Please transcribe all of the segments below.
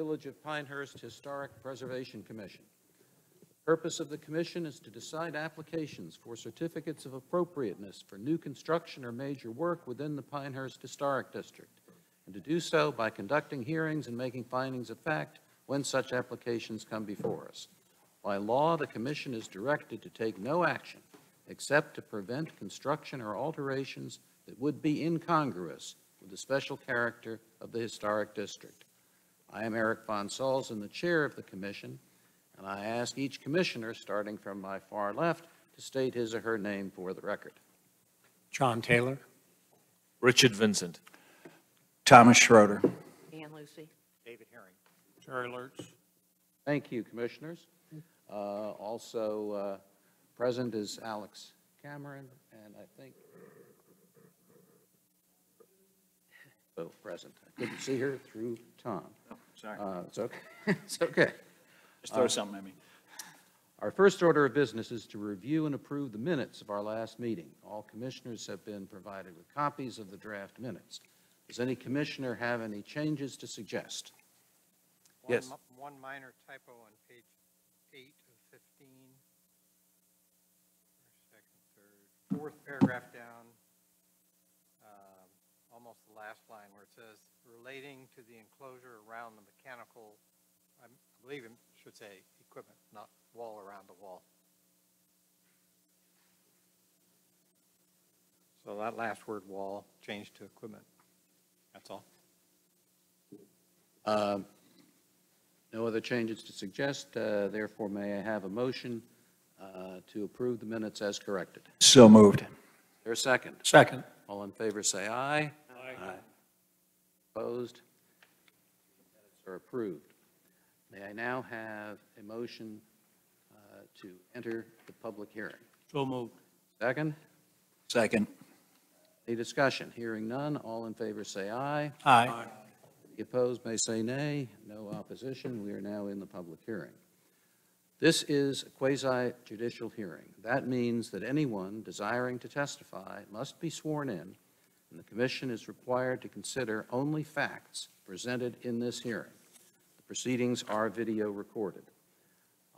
Village of Pinehurst Historic Preservation Commission. The Purpose of the commission is to decide applications for certificates of appropriateness for new construction or major work within the Pinehurst Historic District, and to do so by conducting hearings and making findings of fact when such applications come before us. By law, the commission is directed to take no action except to prevent construction or alterations that would be incongruous with the special character of the historic district. I am Eric Von and the chair of the commission, and I ask each commissioner, starting from my far left, to state his or her name for the record. John Taylor. Richard Vincent. Thomas Schroeder. Ann Lucy. David Herring. Jerry Lurch. Thank you, commissioners. Uh, Also uh, present is Alex Cameron, and I think, oh, present. I couldn't see her through Tom. Sorry, Uh, It's okay, it's okay. just throw something at me. Our first order of business is to review and approve the minutes of our last meeting. All commissioners have been provided with copies of the draft minutes. Does any commissioner have any changes to suggest? One Yes. mi- One minor typo on page eight of 15. First, Second, third, fourth paragraph down, um, almost the last line where it says relating to the enclosure around the mechanical, I believe it should say equipment, not wall around the wall. So that last word wall changed to equipment. That's all. Um, No other changes to suggest, uh, therefore may I have a motion uh, to approve the minutes as corrected? So moved. There a second? Second. All in favor, say aye. Aye. Opposed? Minutes are approved. May I now have a motion uh, to enter the public hearing? So moved. Second? Second. Any discussion? Hearing none, all in favor say aye. Aye. The opposed may say nay. No opposition. We are now in the public hearing. This is a quasi judicial hearing. That means that anyone desiring to testify must be sworn in, and the commission is required to consider only facts presented in this hearing. The proceedings are video recorded.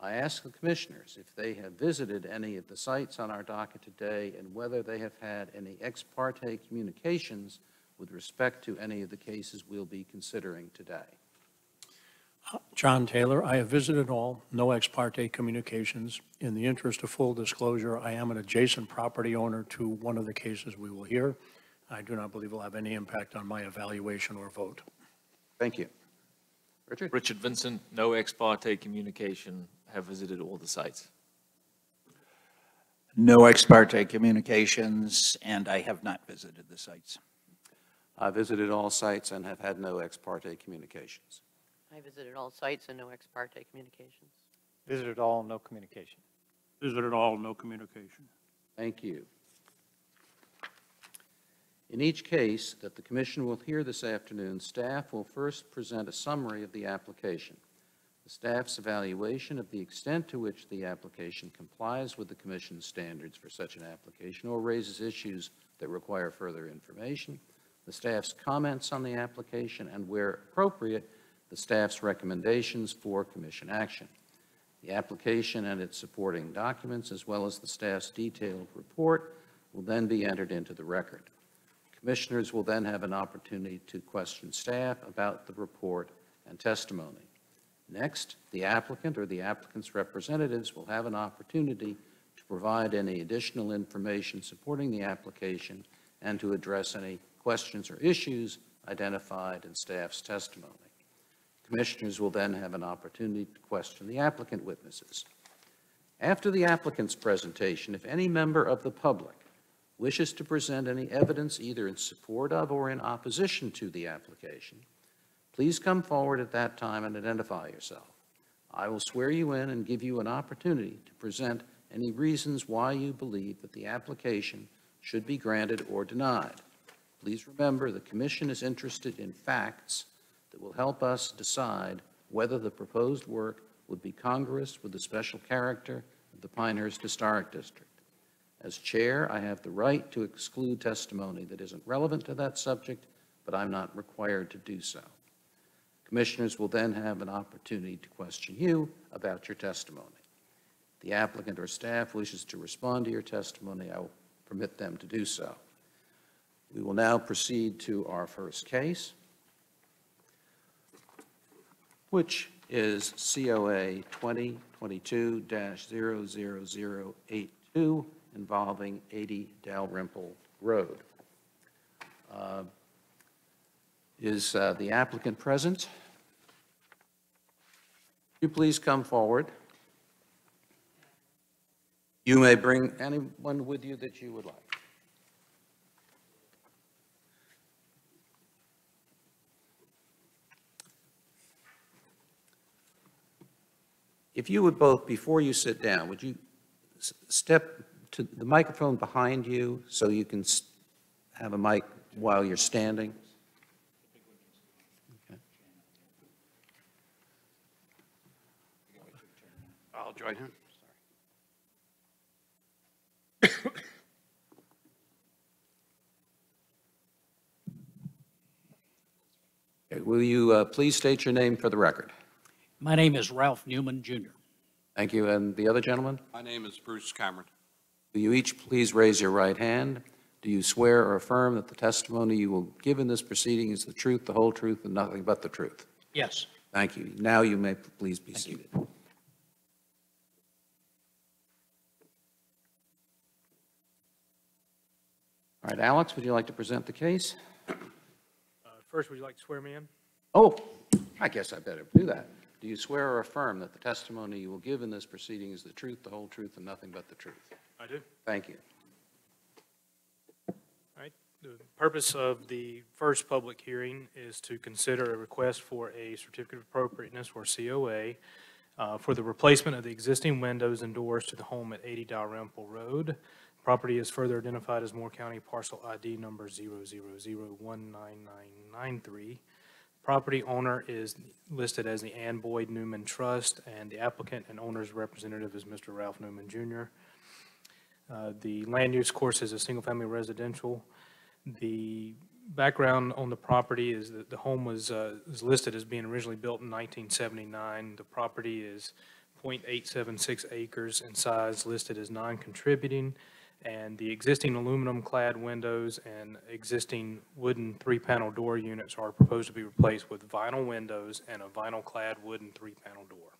I ask the commissioners if they have visited any of the sites on our docket today and whether they have had any ex parte communications with respect to any of the cases we'll be considering today. John Taylor. I have visited all, no ex parte communications. In the interest of full disclosure, I am an adjacent property owner to one of the cases we will hear. I do not believe it will have any impact on my evaluation or vote. Thank you. Richard? Richard Vincent, no ex parte communication, have visited all the sites. No ex parte communications, and I have not visited the sites. I visited all sites and have had no ex parte communications. I visited all sites and no ex parte communications. Visited all, no communication. Visited all, no communication. Thank you. In each case that the commission will hear this afternoon, staff will first present a summary of the application. The staff's evaluation of the extent to which the application complies with the commission's standards for such an application or raises issues that require further information, the staff's comments on the application, and where appropriate, the staff's recommendations for commission action. The application and its supporting documents, as well as the staff's detailed report, will then be entered into the record. Commissioners will then have an opportunity to question staff about the report and testimony. Next, the applicant or the applicant's representatives will have an opportunity to provide any additional information supporting the application and to address any questions or issues identified in staff's testimony. Commissioners will then have an opportunity to question the applicant witnesses. After the applicant's presentation, if any member of the public wishes to present any evidence either in support of or in opposition to the application, please come forward at that time and identify yourself. I will swear you in and give you an opportunity to present any reasons why you believe that the application should be granted or denied. Please remember, the commission is interested in facts that will help us decide whether the proposed work would be congruous with the special character of the Pinehurst Historic District. As chair, I have the right to exclude testimony that isn't relevant to that subject, but I'm not required to do so. Commissioners will then have an opportunity to question you about your testimony. The applicant or staff wishes to respond to your testimony, I will permit them to do so. We will now proceed to our first case, which is COA 2022-00082 involving 80 Dalrymple Road. Uh, Is uh, the applicant present? You please come forward? You may bring anyone with you that you would like. If you would both, before you sit down, would you step to the microphone behind you so you can have a mic while you're standing? Okay. I'll join him. Okay, Will you uh, please state your name for the record? My name is Ralph Newman Jr. Thank you. And the other gentleman? My name is Bruce Cameron. Will you each please raise your right hand? Do you swear or affirm that the testimony you will give in this proceeding is the truth, the whole truth, and nothing but the truth? Yes. Thank you. Now you may please be Thank you. seated. All right, Alex, would you like to present the case? Uh, First, would you like to swear me in? Oh, I guess I better do that. Do you swear or affirm that the testimony you will give in this proceeding is the truth, the whole truth, and nothing but the truth? I do. Thank you. All right. The purpose of the first public hearing is to consider a request for a certificate of appropriateness, or COA, uh, for the replacement of the existing windows and doors to the home at 80 Dalrymple Road. Property is further identified as Moore County Parcel ID Number 000-19993. Property owner is listed as the Ann Boyd Newman Trust, and the applicant and owner's representative is Mr. Ralph Newman Jr. Uh, The land use, course, is a single-family residential. The background on the property is that the home was, uh, is listed as being originally built in 1979. The property is .876 acres in size, listed as non-contributing, and the existing aluminum-clad windows and existing wooden three-panel door units are proposed to be replaced with vinyl windows and a vinyl-clad wooden three-panel door.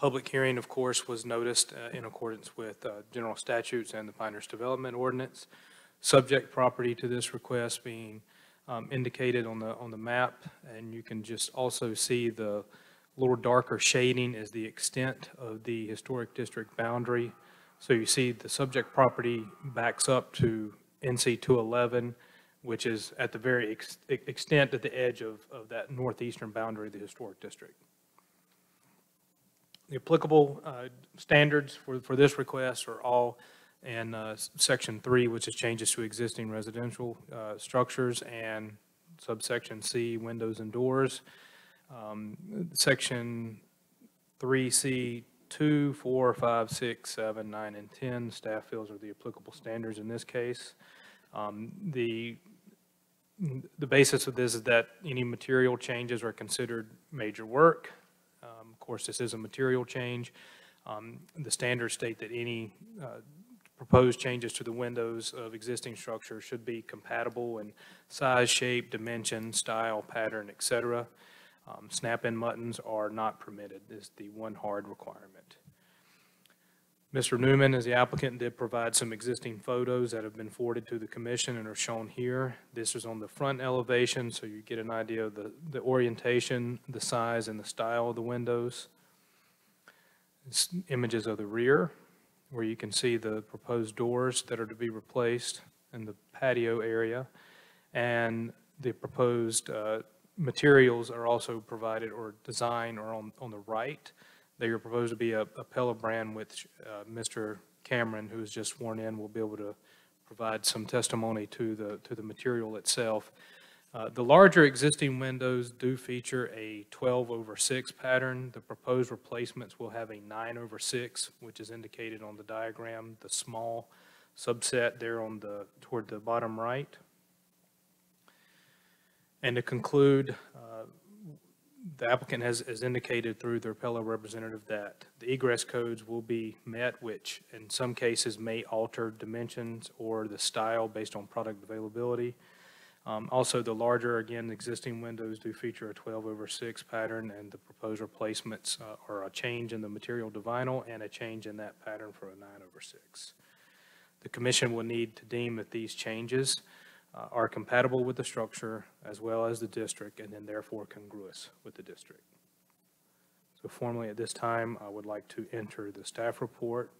Public hearing, of course, was noticed uh, in accordance with uh, general statutes and the Pinehurst Development Ordinance. Subject property to this request being um, indicated on the, on the map, and you can just also see the little darker shading is the extent of the historic district boundary. So you see the subject property backs up to NC 211, which is at the very ex- extent at the edge of, of that northeastern boundary of the historic district. The applicable uh, standards for, for this request are all in uh, Section 3, which is changes to existing residential uh, structures, and subsection C, windows and doors. Um, Section 3C, 2, 4, 5, 6, 7, 9, and 10, staff feels are the applicable standards in this case. Um, The, the basis of this is that any material changes are considered major work. Course, this is a material change. Um, The standards state that any uh, proposed changes to the windows of existing structures should be compatible in size, shape, dimension, style, pattern, etc. Um, Snap-in buttons are not permitted, is the one hard requirement. Mr. Newman, as the applicant, did provide some existing photos that have been forwarded to the commission and are shown here. This is on the front elevation, so you get an idea of the, the orientation, the size, and the style of the windows. This Images of the rear, where you can see the proposed doors that are to be replaced in the patio area. And the proposed uh, materials are also provided or design or on, on the right. They are proposed to be a, a Pella brand, which uh, Mr. Cameron, who is just sworn in, will be able to provide some testimony to the, to the material itself. Uh, The larger existing windows do feature a 12 over 6 pattern. The proposed replacements will have a 9 over 6, which is indicated on the diagram, the small subset there on the, toward the bottom right. And to conclude, uh, The applicant has, has indicated through their Pella representative that the egress codes will be met, which in some cases may alter dimensions or the style based on product availability. Um, Also, the larger, again, existing windows do feature a 12 over 6 pattern, and the proposed replacements uh, are a change in the material to vinyl and a change in that pattern for a 9 over 6. The commission will need to deem that these changes uh, are compatible with the structure as well as the district, and then therefore congruous with the district. So formally, at this time, I would like to enter the staff report,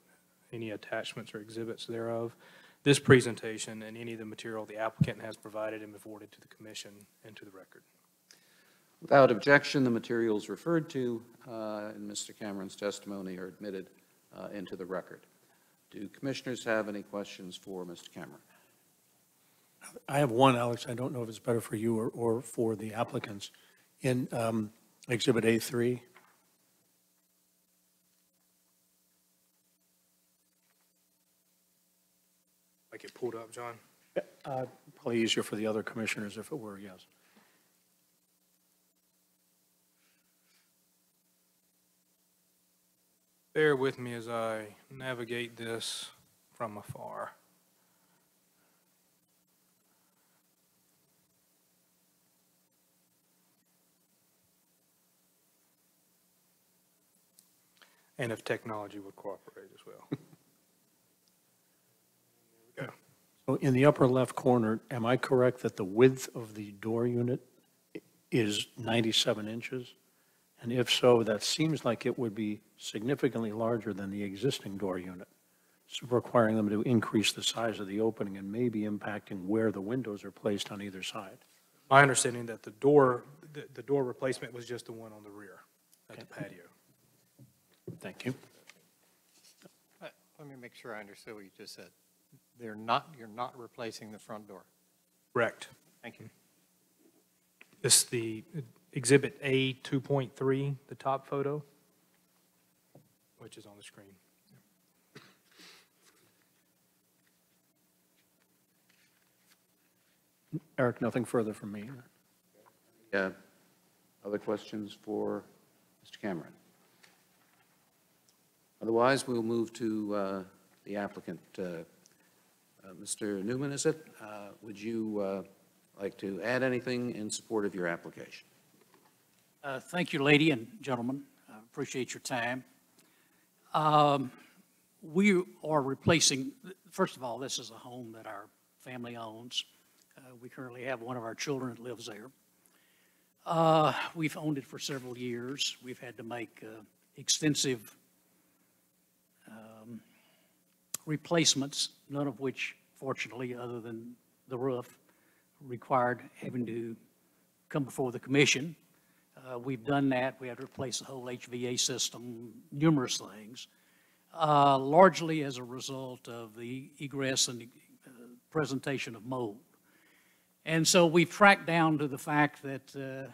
any attachments or exhibits thereof, this presentation, and any of the material the applicant has provided and forwarded to the commission and to the record. Without objection, the materials referred to uh, in Mr. Cameron's testimony are admitted uh, into the record. Do commissioners have any questions for Mr. Cameron? I have one, Alex, I don't know if it's better for you or, or for the applicants. In um, Exhibit A3, Like it pulled up, John? uh, probably easier for the other commissioners if it were, yes. Bear with me as I navigate this from afar. And if technology would cooperate as well. We. So in the upper left corner, am I correct that the width of the door unit is 97 inches? And if so, that seems like it would be significantly larger than the existing door unit, so requiring them to increase the size of the opening and maybe impacting where the windows are placed on either side. My understanding that the door, the, the door replacement was just the one on the rear at the patio. Thank you. Uh, Let me make sure I understood what you just said. They're not, you're not replacing the front door. Correct. Thank you. This, is the Exhibit A 2.3, the top photo, which is on the screen. Eric, nothing further from me. Uh, Other questions for Mr. Cameron? Otherwise, we'll move to uh, the applicant. Uh, uh, Mr. Newman, is it? Uh, Would you like to add anything in support of your application? Thank you, lady and gentlemen. I Appreciate your time. Um, We are replacing, first of all, this is a home that our family owns. Uh, We currently have one of our children that lives there. Uh, We've owned it for several years. We've had to make uh, extensive um, replacements, none of which fortunately, other than the roof, required having to come before the commission. Uh, We've done that. We had to replace the whole HVA system, numerous things, uh, largely as a result of the egress and uh, presentation of mold. And so we've tracked down to the fact that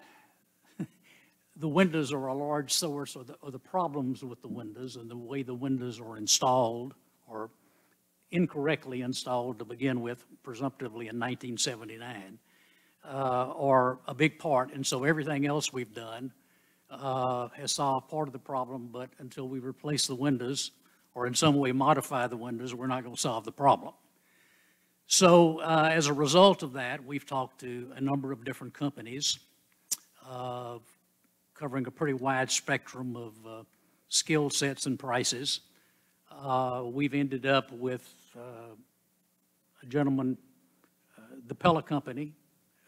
uh, the windows are a large source of the, of the problems with the windows and the way the windows are installed or incorrectly installed to begin with, presumptively in 1979 uh, are a big part, and so everything else we've done uh, has solved part of the problem, but until we replace the windows, or in some way modify the windows, we're not going to solve the problem. So uh, as a result of that, we've talked to a number of different companies, uh, covering a pretty wide spectrum of uh, skill sets and prices. Uh, We've ended up with uh, a gentleman, uh, the Pella Company,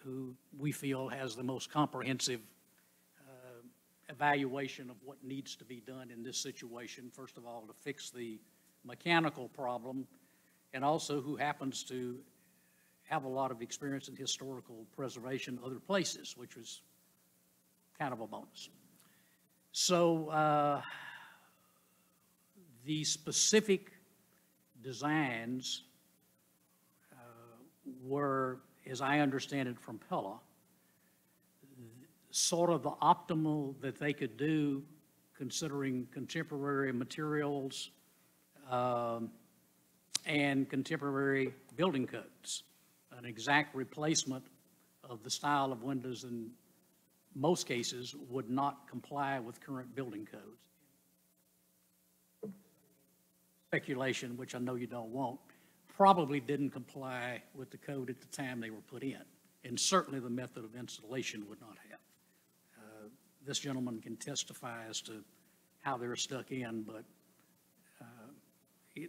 who we feel has the most comprehensive uh, evaluation of what needs to be done in this situation. First of all, to fix the mechanical problem, and also who happens to have a lot of experience in historical preservation other places, which was kind of a bonus. So uh, the specific designs uh, were, as I understand it from Pella, sort of the optimal that they could do considering contemporary materials um, and contemporary building codes, an exact replacement of the style of windows in most cases, would not comply with current building codes. Speculation, which I know you don't want, probably didn't comply with the code at the time they were put in, and certainly the method of installation would not have. Uh, This gentleman can testify as to how they're stuck in, but uh,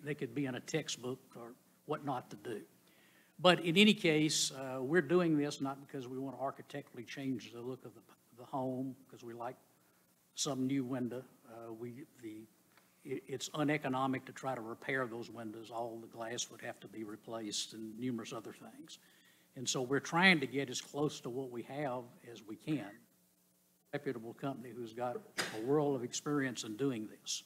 they could be in a textbook or what not to do. But in any case, uh, we're doing this not because we want to architecturally change the look of the, the home, because we like some new window. Uh, We, the, it, it's uneconomic to try to repair those windows. All the glass would have to be replaced and numerous other things. And so we're trying to get as close to what we have as we can. Reputable company who's got a world of experience in doing this.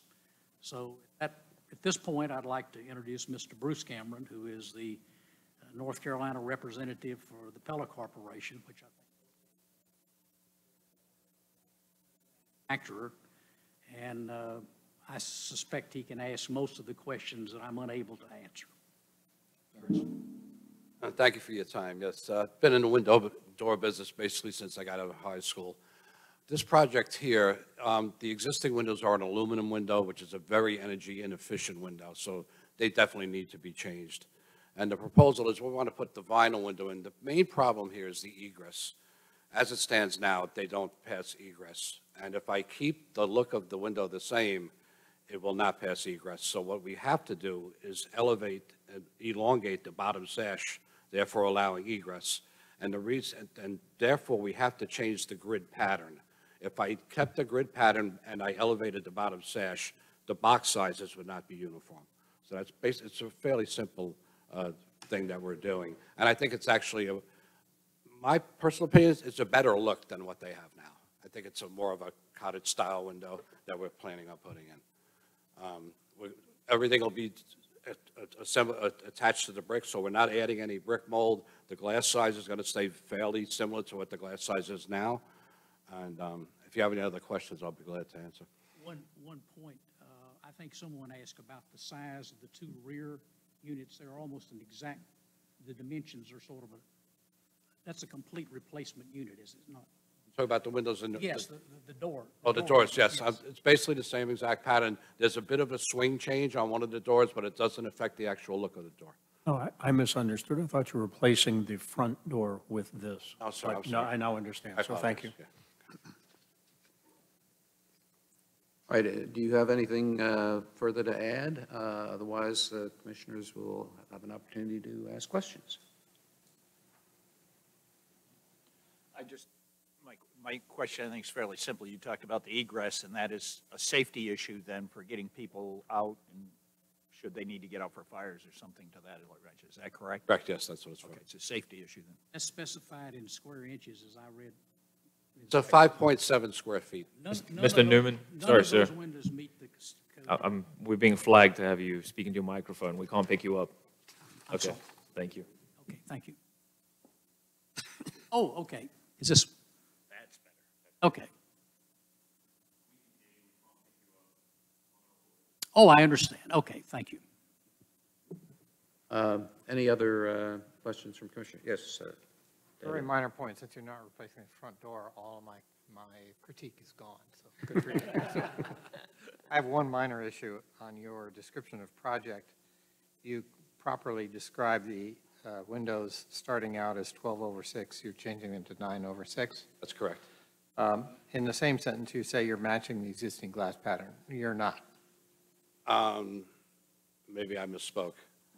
So at, at this point, I'd like to introduce Mr. Bruce Cameron, who is the uh, North Carolina representative for the Pella Corporation, which I think actor, and uh, I suspect he can ask most of the questions that I'm unable to answer. Uh, Thank you for your time. Yes, uh, I've been in the window door business basically since I got out of high school. This project here, um, the existing windows are an aluminum window, which is a very energy inefficient window, so they definitely need to be changed. And the proposal is we want to put the vinyl window in. The main problem here is the egress. As it stands now, they don't pass egress. And if I keep the look of the window the same, it will not pass egress. So what we have to do is elevate and elongate the bottom sash, therefore allowing egress. And the reason, and therefore, we have to change the grid pattern. If I kept the grid pattern and I elevated the bottom sash, the box sizes would not be uniform. So that's basically, it's a fairly simple uh, thing that we're doing. And I think it's actually, a my personal opinion is it's a better look than what they have now. I think it's a more of a cottage-style window that we're planning on putting in. Um, Everything will be attached to the brick, so we're not adding any brick mold. The glass size is going to stay fairly similar to what the glass size is now. And um, if you have any other questions, I'll be glad to answer. One, one point, uh, I think someone asked about the size of the two rear units. They're almost an exact, the dimensions are sort of a, that's a complete replacement unit, is it not? Talk about the windows and. Yes, the, the- the door. Oh, the doors, yes. It's basically the same exact pattern. There's a bit of a swing change on one of the doors, but it doesn't affect the actual look of the door. No, I- I misunderstood. I thought you were replacing the front door with this. Oh, sorry, But I'm No, sorry. I now understand, I so thank you. apologize, yeah. All right, uh, do you have anything uh, further to add? Uh, Otherwise, uh, commissioners will have an opportunity to ask questions. I just, my, my question, I think, is fairly simple. You talked about the egress, and that is a safety issue then for getting people out, and should they need to get out for fires or something to that effect. Is that correct? Correct, yes, that's what it's for. Okay, it's a safety issue then. That's specified in square inches, as I read. It's a 5.7 square feet. None- none Mr. tho- Newman? Sorry, sir. windows meet the code. I'm, we're being flagged to have you speak into your microphone. We can't pick you up. I'm Okay, sorry. thank you. Okay, thank you. Oh, okay. Is this? That's better. Okay. Oh, I understand. Okay, thank you. Um, Any other uh, questions from Commissioner? Yes, sir. Very minor point, since you're not replacing the front door, all my, my critique is gone, so good for you. I have one minor issue on your description of project. You properly described the uh, windows starting out as 12 over 6, you're changing them to 9 over 6. That's correct. Um, In the same sentence, you say you're matching the existing glass pattern. You're not. Um, Maybe I misspoke.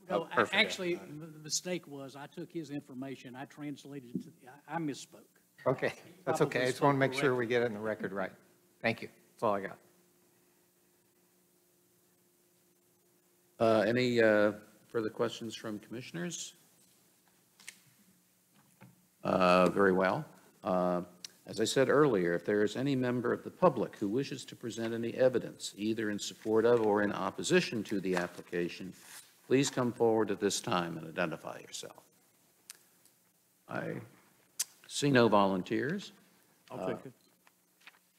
No, Oh, I- perfect, actually, the the mistake was, I took his information, I translated it to, I I misspoke. Okay, that's okay. I just want to make sure we get it in the record right. Thank you. That's all I got. Uh, Any uh, further questions from commissioners? Uh, Very well. Uh, As I said earlier, if there is any member of the public who wishes to present any evidence, either in support of or in opposition to the application, please come forward at this time and identify yourself. I see no volunteers. I'll take it.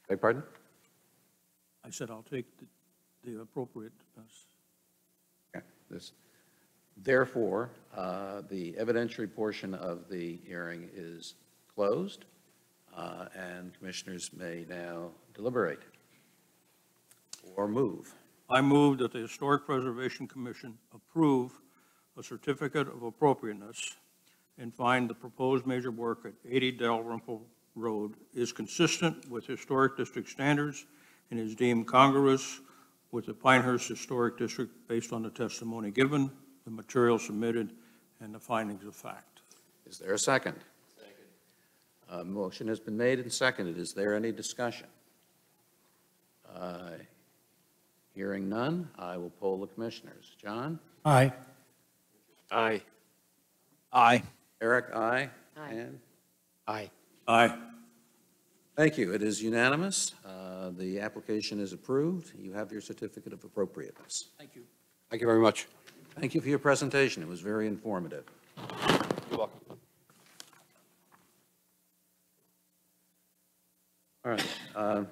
Beg pardon? I said I'll take the- the appropriate, uh, Okay, This, therefore, uh, the evidentiary portion of the hearing is closed. Uh, and commissioners may now deliberate or move. I move that the Historic Preservation Commission approve a certificate of appropriateness and find the proposed major work at 80 Dalrymple Road is consistent with historic district standards and is deemed congruous with the Pinehurst Historic District based on the testimony given, the material submitted, and the findings of fact. Is there a second? Second. Motion has been made and seconded. Is there any discussion? Uh, Hearing none, I will poll the commissioners. John? Aye. Aye. Aye. Eric, aye? Aye. Ann? Aye. Aye. Thank you. It is unanimous. Uh, The application is approved. You have your certificate of appropriateness. Thank you. Thank you very much. Thank you for your presentation. It was very informative. You're welcome. All right. Uh,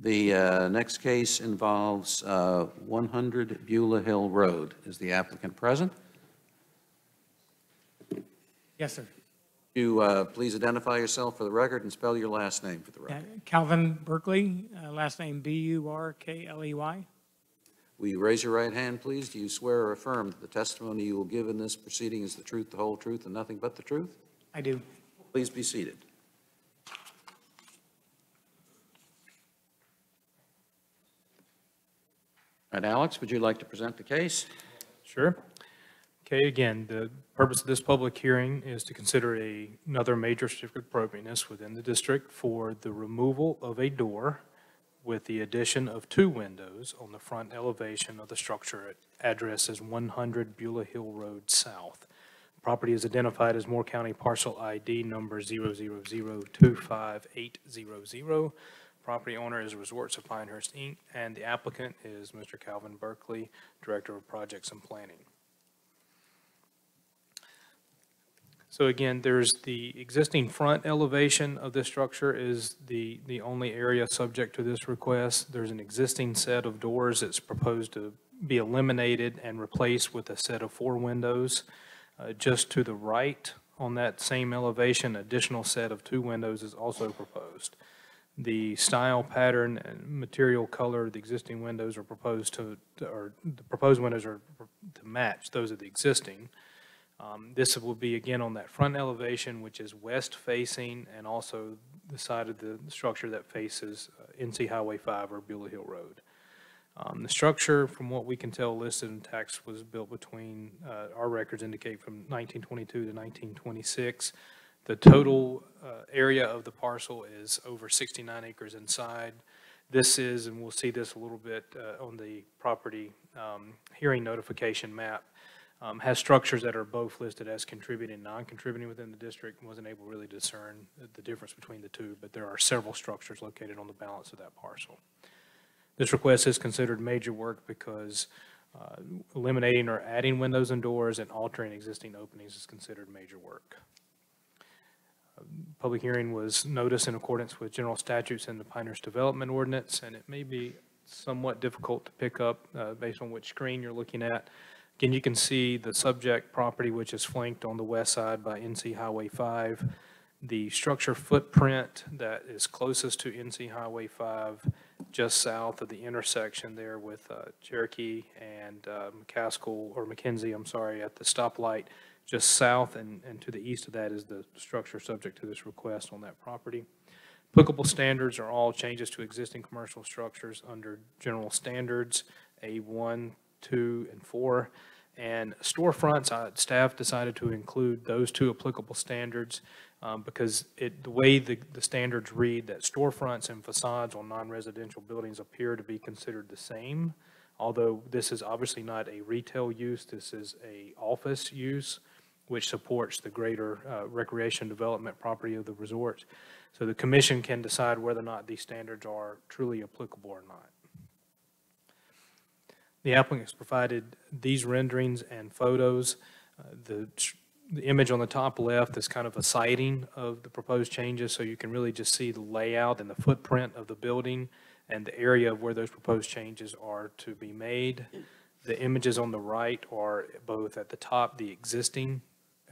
The uh, next case involves uh, 100 Beulah Hill Road. Is the applicant present? Yes, sir. You uh, please identify yourself for the record and spell your last name for the record. Calvin Burkley, uh, last name B-U-R-K-L-E-Y. Will you raise your right hand, please? Do you swear or affirm that the testimony you will give in this proceeding is the truth, the whole truth, and nothing but the truth? I do. Please be seated. Right, Alex, would you like to present the case? Sure. Okay, again, the purpose of this public hearing is to consider a- another major certificate of appropriateness within the district for the removal of a door with the addition of two windows on the front elevation of the structure at address as 100 Beulah Hill Road South. Property is identified as Moore County Parcel ID number 000258800. Property owner is Resorts of Pinehurst, Inc., and the applicant is Mr. Calvin Burkley, Director of Projects and Planning. So again, there's the existing front elevation of this structure is the, the only area subject to this request. There's an existing set of doors that's proposed to be eliminated and replaced with a set of four windows. Uh, Just to the right on that same elevation, additional set of two windows is also proposed. The style, pattern, and material color of the existing windows are proposed to, or the proposed windows are to match those of the existing. Um, This will be again on that front elevation, which is west facing, and also the side of the structure that faces uh, NC Highway 5 or Beulah Hill Road. Um, The structure, from what we can tell listed in tax, was built between, uh, our records indicate from 1922 to 1926. The total uh, area of the parcel is over 69 acres inside. This is, and we'll see this a little bit uh, on the property um, hearing notification map, um, has structures that are both listed as contributing and non-contributing within the district. Wasn't able really to discern the- the difference between the two, but there are several structures located on the balance of that parcel. This request is considered major work because uh, eliminating or adding windows and doors and altering existing openings is considered major work. Public hearing was noticed in accordance with general statutes and the Pinehurst Development Ordinance, and it may be somewhat difficult to pick up uh, based on which screen you're looking at. Again, you can see the subject property, which is flanked on the west side by NC Highway 5. The structure footprint that is closest to NC Highway 5, just south of the intersection there with uh, Cherokee and uh, McCaskill, or McKenzie, I'm sorry, at the stoplight, just south and, and to the east of that is the structure subject to this request on that property. Applicable standards are all changes to existing commercial structures under general standards, A1, 2, and 4. And storefronts, uh, staff decided to include those two applicable standards um, because it, the way the, the standards read, that storefronts and facades on non-residential buildings appear to be considered the same. Although this is obviously not a retail use, this is a office use, which supports the greater uh, recreation development property of the resort. So the commission can decide whether or not these standards are truly applicable or not. The applicant has provided these renderings and photos. Uh, The, the image on the top left is kind of a sighting of the proposed changes, so you can really just see the layout and the footprint of the building and the area of where those proposed changes are to be made. The images on the right are both at the top, the existing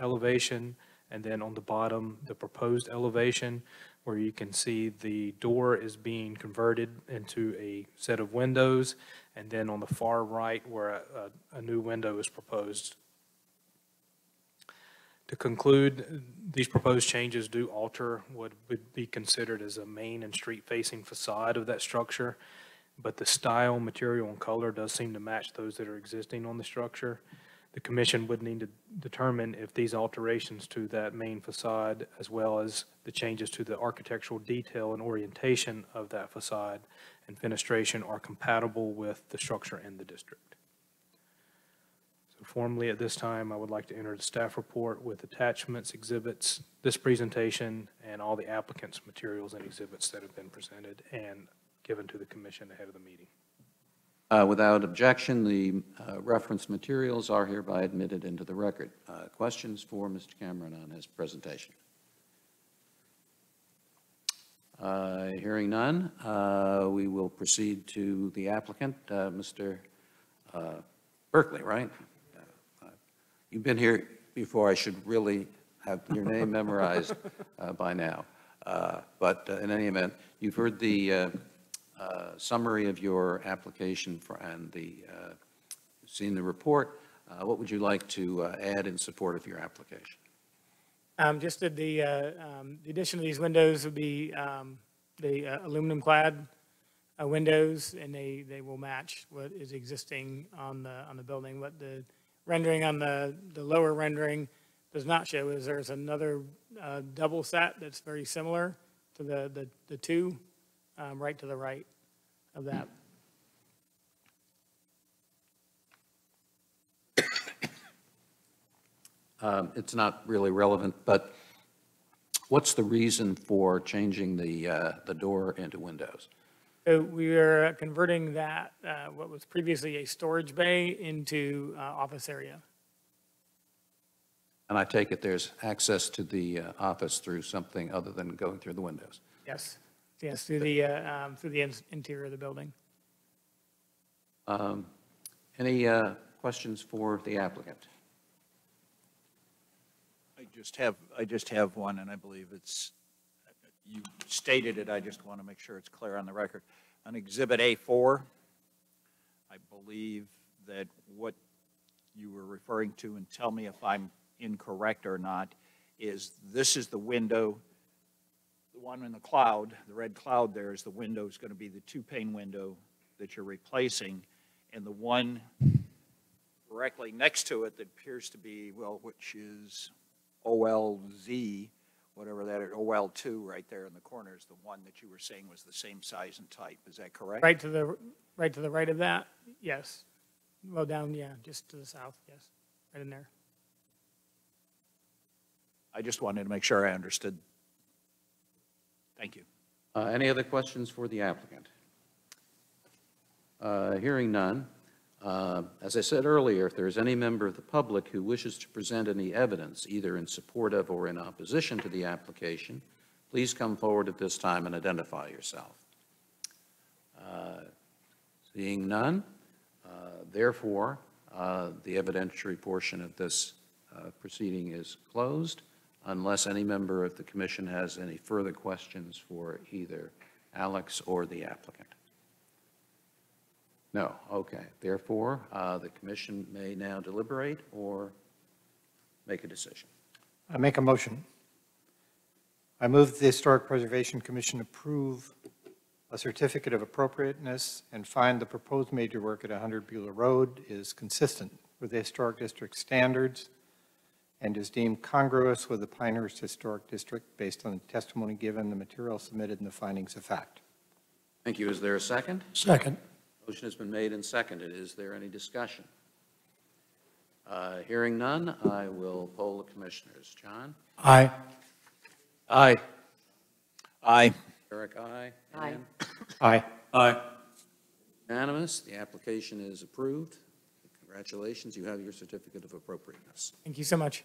elevation, And then on the bottom, the proposed elevation, where you can see the door is being converted into a set of windows. And then on the far right, where a, a, a new window is proposed. To conclude, these proposed changes do alter what would be considered as a main and street-facing facade of that structure, but the style, material, and color does seem to match those that are existing on the structure. The commission would need to determine if these alterations to that main facade, as well as the changes to the architectural detail and orientation of that facade and fenestration are compatible with the structure in the district. So formally, at this time, I would like to enter the staff report with attachments, exhibits, this presentation, and all the applicant's materials and exhibits that have been presented and given to the commission ahead of the meeting. Uh, Without objection, the uh, reference materials are hereby admitted into the record. Uh, Questions for Mr. Cameron on his presentation? Uh, Hearing none, uh, we will proceed to the applicant, uh, Mr. Burkley, right? You've been here before, I should really have your name memorized by now. But in any event, you've heard the uh, summary of your application for, and the, uh, seen the report. Uh, What would you like to uh, add in support of your application? Um, just that the, uh, um, the addition of these windows would be, um, the aluminum clad, windows, and they, they will match what is existing on the, on the building. What the rendering on the, the lower rendering does not show is there's another, double set that's very similar to the, the, the two, um, right to the right of that. Um, It's not really relevant, but what's the reason for changing the, uh, the door into windows? So we are converting that, uh, what was previously a storage bay into, uh, office area. And I take it there's access to the uh, office through something other than going through the windows? Yes, yes, through the, uh, um, through the ins- interior of the building. Um, Any uh, questions for the applicant? I just have, I just have one, and I believe it's, you stated it, I just want to make sure it's clear on the record. On Exhibit A4, I believe that what you were referring to, and tell me if I'm incorrect or not, is this is the window, the one in the cloud, the red cloud there is the window, is going to be the two-pane window that you're replacing, and the one directly next to it that appears to be, well, which is OLZ, whatever that is, OL2 right there in the corner is the one that you were saying was the same size and type. Is that correct? Right to the, right to the right of that, yes. Well, down, yeah, just to the south, yes, right in there. I just wanted to make sure I understood. Thank you. Uh, Any other questions for the applicant? Uh, Hearing none. uh, As I said earlier, if there is any member of the public who wishes to present any evidence, either in support of or in opposition to the application, please come forward at this time and identify yourself. Uh, Seeing none, uh, therefore, uh, the evidentiary portion of this proceeding is closed unless any member of the commission has any further questions for either Alex or the applicant. No, okay. Therefore, uh, the commission may now deliberate or make a decision. I make a motion. I move the Historic Preservation Commission approve a certificate of appropriateness and find the proposed major work at 100 Beulah Road is consistent with the Historic District standards and is deemed congruous with the Pinehurst Historic District based on the testimony given, the material submitted, and the findings of fact. Thank you. Is there a second? Second. Motion has been made and seconded. Is there any discussion? Uh, Hearing none, I will poll the commissioners. John? Aye. Aye. Aye. Eric, aye. Aye. Ann? Aye. Aye. Unanimous. The application is approved. Congratulations, you have your certificate of appropriateness. Thank you so much.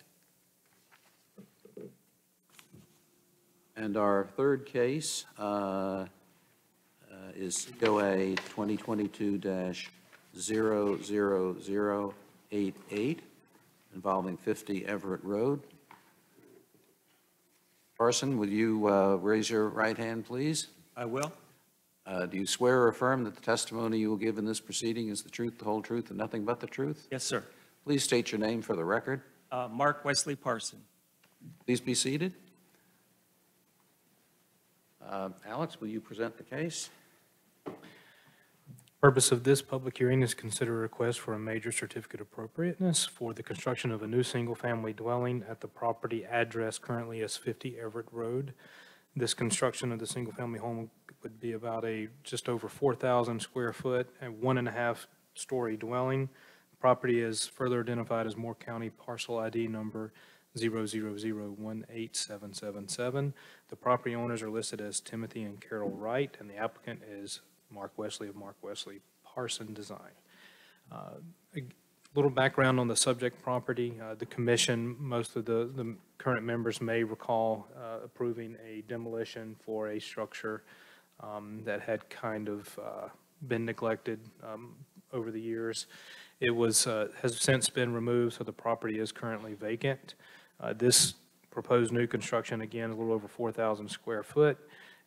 And our third case uh, uh, is COA 2022-00088 involving 50 Everett Road. Parson, will you uh, raise your right hand, please? I will. Uh, Do you swear or affirm that the testimony you will give in this proceeding is the truth, the whole truth, and nothing but the truth? Yes, sir. Please state your name for the record. Uh, Mark Wesley Parson. Please be seated. Uh, Alex, will you present the case? Purpose of this public hearing is consider a request for a major certificate of appropriateness for the construction of a new single-family dwelling at the property address currently as 50 Everett Road. This construction of the single-family home would be about a, just over 4,000 square foot and one and a half story dwelling. Property is further identified as Moore County Parcel ID number 000187777. The property owners are listed as Timothy and Carol Wright, and the applicant is Mark Wesley of Mark Wesley Parson Design. Uh, A little background on the subject property. Uh, The commission, most of the, the current members may recall uh, approving a demolition for a structure um, that had kind of uh, been neglected um, over the years. It was, uh, has since been removed, so the property is currently vacant. Uh, This proposed new construction, again, is a little over 4,000 square foot.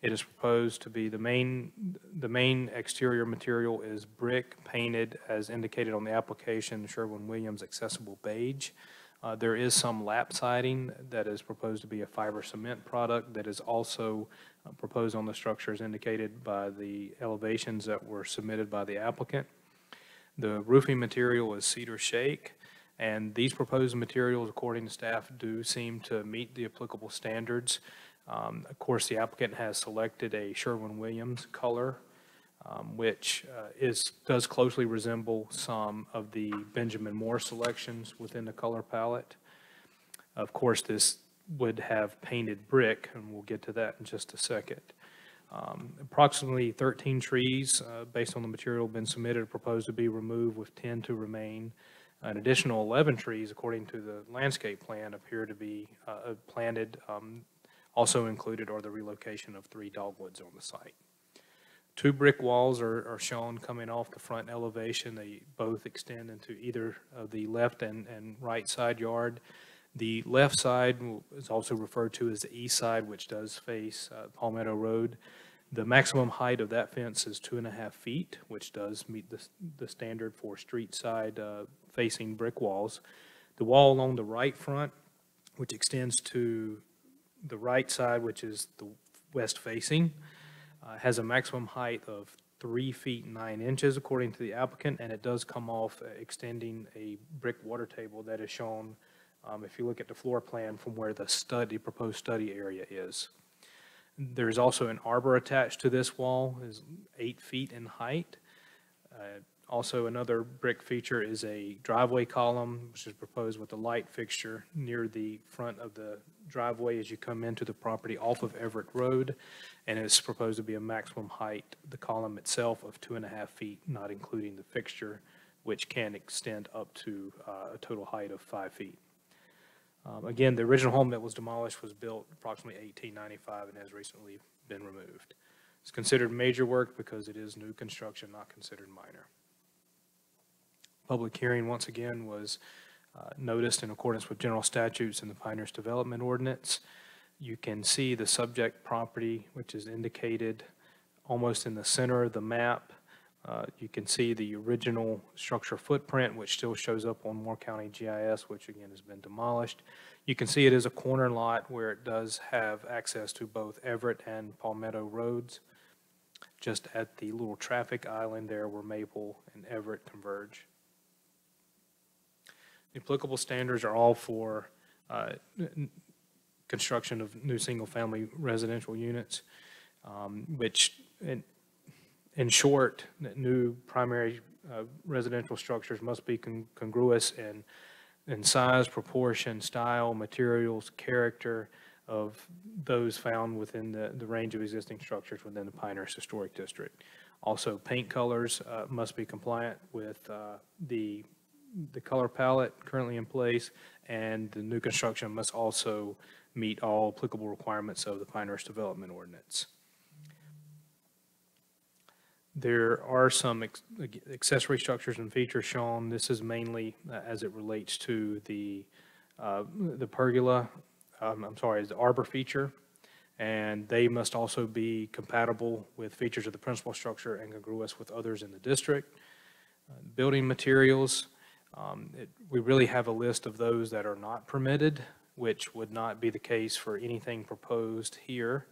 It is proposed to be the main, the main exterior material is brick painted as indicated on the application, Sherwin-Williams accessible beige. Uh, There is some lap siding that is proposed to be a fiber cement product that is also uh, proposed on the structure as indicated by the elevations that were submitted by the applicant. The roofing material is cedar shake, and these proposed materials, according to staff, do seem to meet the applicable standards. Um, Of course, the applicant has selected a Sherwin-Williams color, um, which uh, is, does closely resemble some of the Benjamin Moore selections within the color palette. Of course, this would have painted brick, and we'll get to that in just a second. Um, Approximately 13 trees, uh, based on the material been submitted, proposed to be removed with 10 to remain. An additional 11 trees, according to the landscape plan, appear to be uh, planted. Um, Also included are the relocation of three dogwoods on the site. Two brick walls are, are shown coming off the front elevation. They both extend into either of the left and, and right side yard. The left side is also referred to as the east side, which does face uh, Palmetto Road. The maximum height of that fence is two and a half feet, which does meet the, the standard for street side uh, facing brick walls. The wall along the right front, which extends to the right side, which is the west facing, uh, has a maximum height of three feet nine inches according to the applicant, and it does come off extending a brick water table that is shown, um, if you look at the floor plan from where the study, proposed study area is. There's also an arbor attached to this wall, is eight feet in height. Uh, Also, another brick feature is a driveway column, which is proposed with a light fixture near the front of the driveway as you come into the property off of Everett Road, and it's proposed to be a maximum height, the column itself of two and a half feet, not including the fixture, which can extend up to uh, a total height of five feet. Um, Again, the original home that was demolished was built approximately 1895 and has recently been removed. It's considered major work because it is new construction, not considered minor. Public hearing, once again, was uh, noticed in accordance with general statutes and the Pinehurst Development Ordinance. You can see the subject property, which is indicated almost in the center of the map. Uh, You can see the original structure footprint, which still shows up on Moore County GIS, which again has been demolished. You can see it is a corner lot where it does have access to both Everett and Palmetto Roads, just at the little traffic island there where Maple and Everett converge. The applicable standards are all for uh, construction of new single-family residential units, um, which, in, in short, new primary uh, residential structures must be con- congruous in, in size, proportion, style, materials, character of those found within the, the range of existing structures within the Pinehurst Historic District. Also, paint colors uh, must be compliant with uh, the the color palette currently in place, and the new construction must also meet all applicable requirements of the Pinehurst Development Ordinance. There are some accessory structures and features shown. This is mainly uh, as it relates to the, uh, the pergola, um, I'm sorry, is the arbor feature And they must also be compatible with features of the principal structure and congruous with others in the district. Uh, Building materials, um, it- we really have a list of those that are not permitted, which would not be the case for anything proposed here.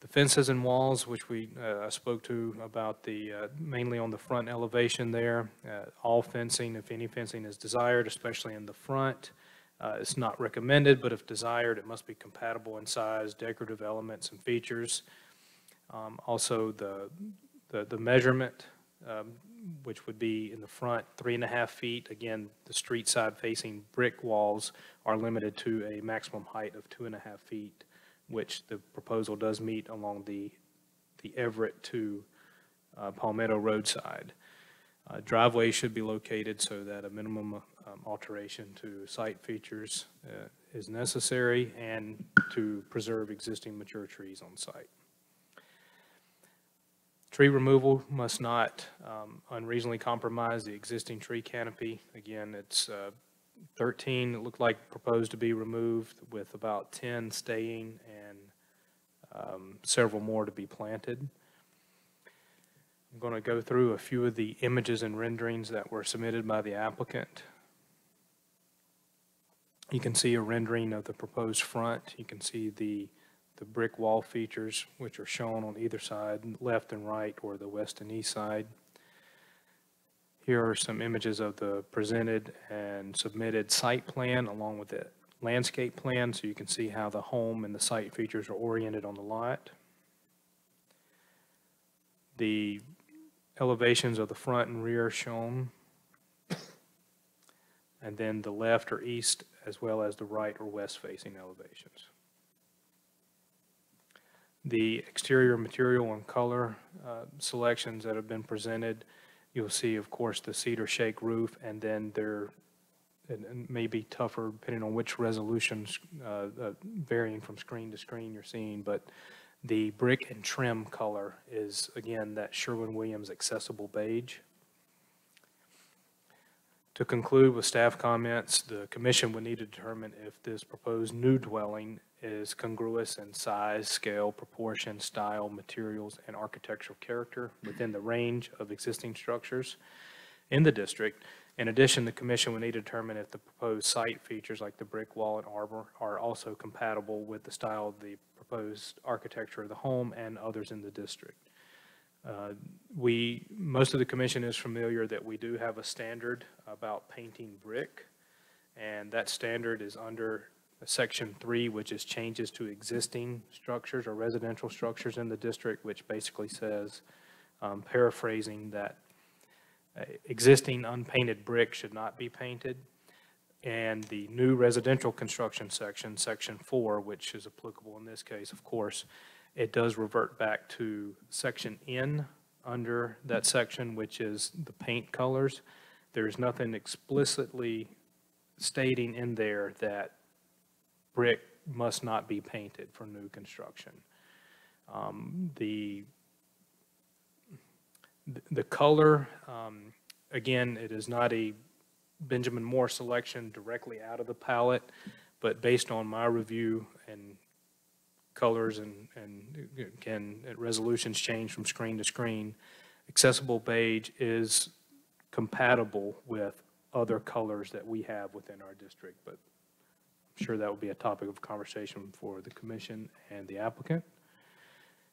The fences and walls, which we, uh, spoke to about the, uh, mainly on the front elevation there, uh, all fencing, if any fencing is desired, especially in the front, uh, it's not recommended, but if desired, it must be compatible in size, decorative elements and features. Um, Also, the, the the measurement, um, which would be in the front, three and a half feet. Again, the street side facing brick walls are limited to a maximum height of two and a half feet which the proposal does meet along the, the Everett to uh, Palmetto roadside. Uh, Driveway should be located so that a minimum um, alteration to site features uh, is necessary and to preserve existing mature trees on site. Tree removal must not um, unreasonably compromise the existing tree canopy. Again, it's uh, 13, it looked like proposed to be removed, with about 10 staying and um, several more to be planted. I'm going to go through a few of the images and renderings that were submitted by the applicant. You can see a rendering of the proposed front. You can see the, the brick wall features, which are shown on either side, left and right, or the west and east side. Here are some images of the presented and submitted site plan along with the landscape plan, so you can see how the home and the site features are oriented on the lot. The elevations of the front and rear shown. And then the left or east, as well as the right or west facing elevations. The exterior material and color uh, selections that have been presented You'll see, of course, the cedar shake roof, and then there, and, and maybe tougher depending on which resolutions, uh, uh, varying from screen to screen you're seeing, but the brick and trim color is, again, that Sherwin-Williams accessible beige. To conclude with staff comments, the commission would need to determine if this proposed new dwelling is congruous in size, scale, proportion, style, materials, and architectural character within the range of existing structures in the district. In addition, the commission would need to determine if the proposed site features like the brick wall and arbor are also compatible with the style of the proposed architecture of the home and others in the district. Uh, We, most of the commission is familiar that we do have a standard about painting brick, and that standard is under Section 3, which is changes to existing structures or residential structures in the district, which basically says, um, paraphrasing, that uh, existing unpainted brick should not be painted. And the new residential construction section, Section 4, which is applicable in this case, of course, it does revert back to Section N under that section, which is the paint colors. There's nothing explicitly stating in there that brick must not be painted for new construction. Um, The, the color, um, again, it is not a Benjamin Moore selection directly out of the palette, but based on my review and colors and, and can, resolutions change from screen to screen, accessible beige is compatible with other colors that we have within our district, but sure that will be a topic of conversation for the commission and the applicant.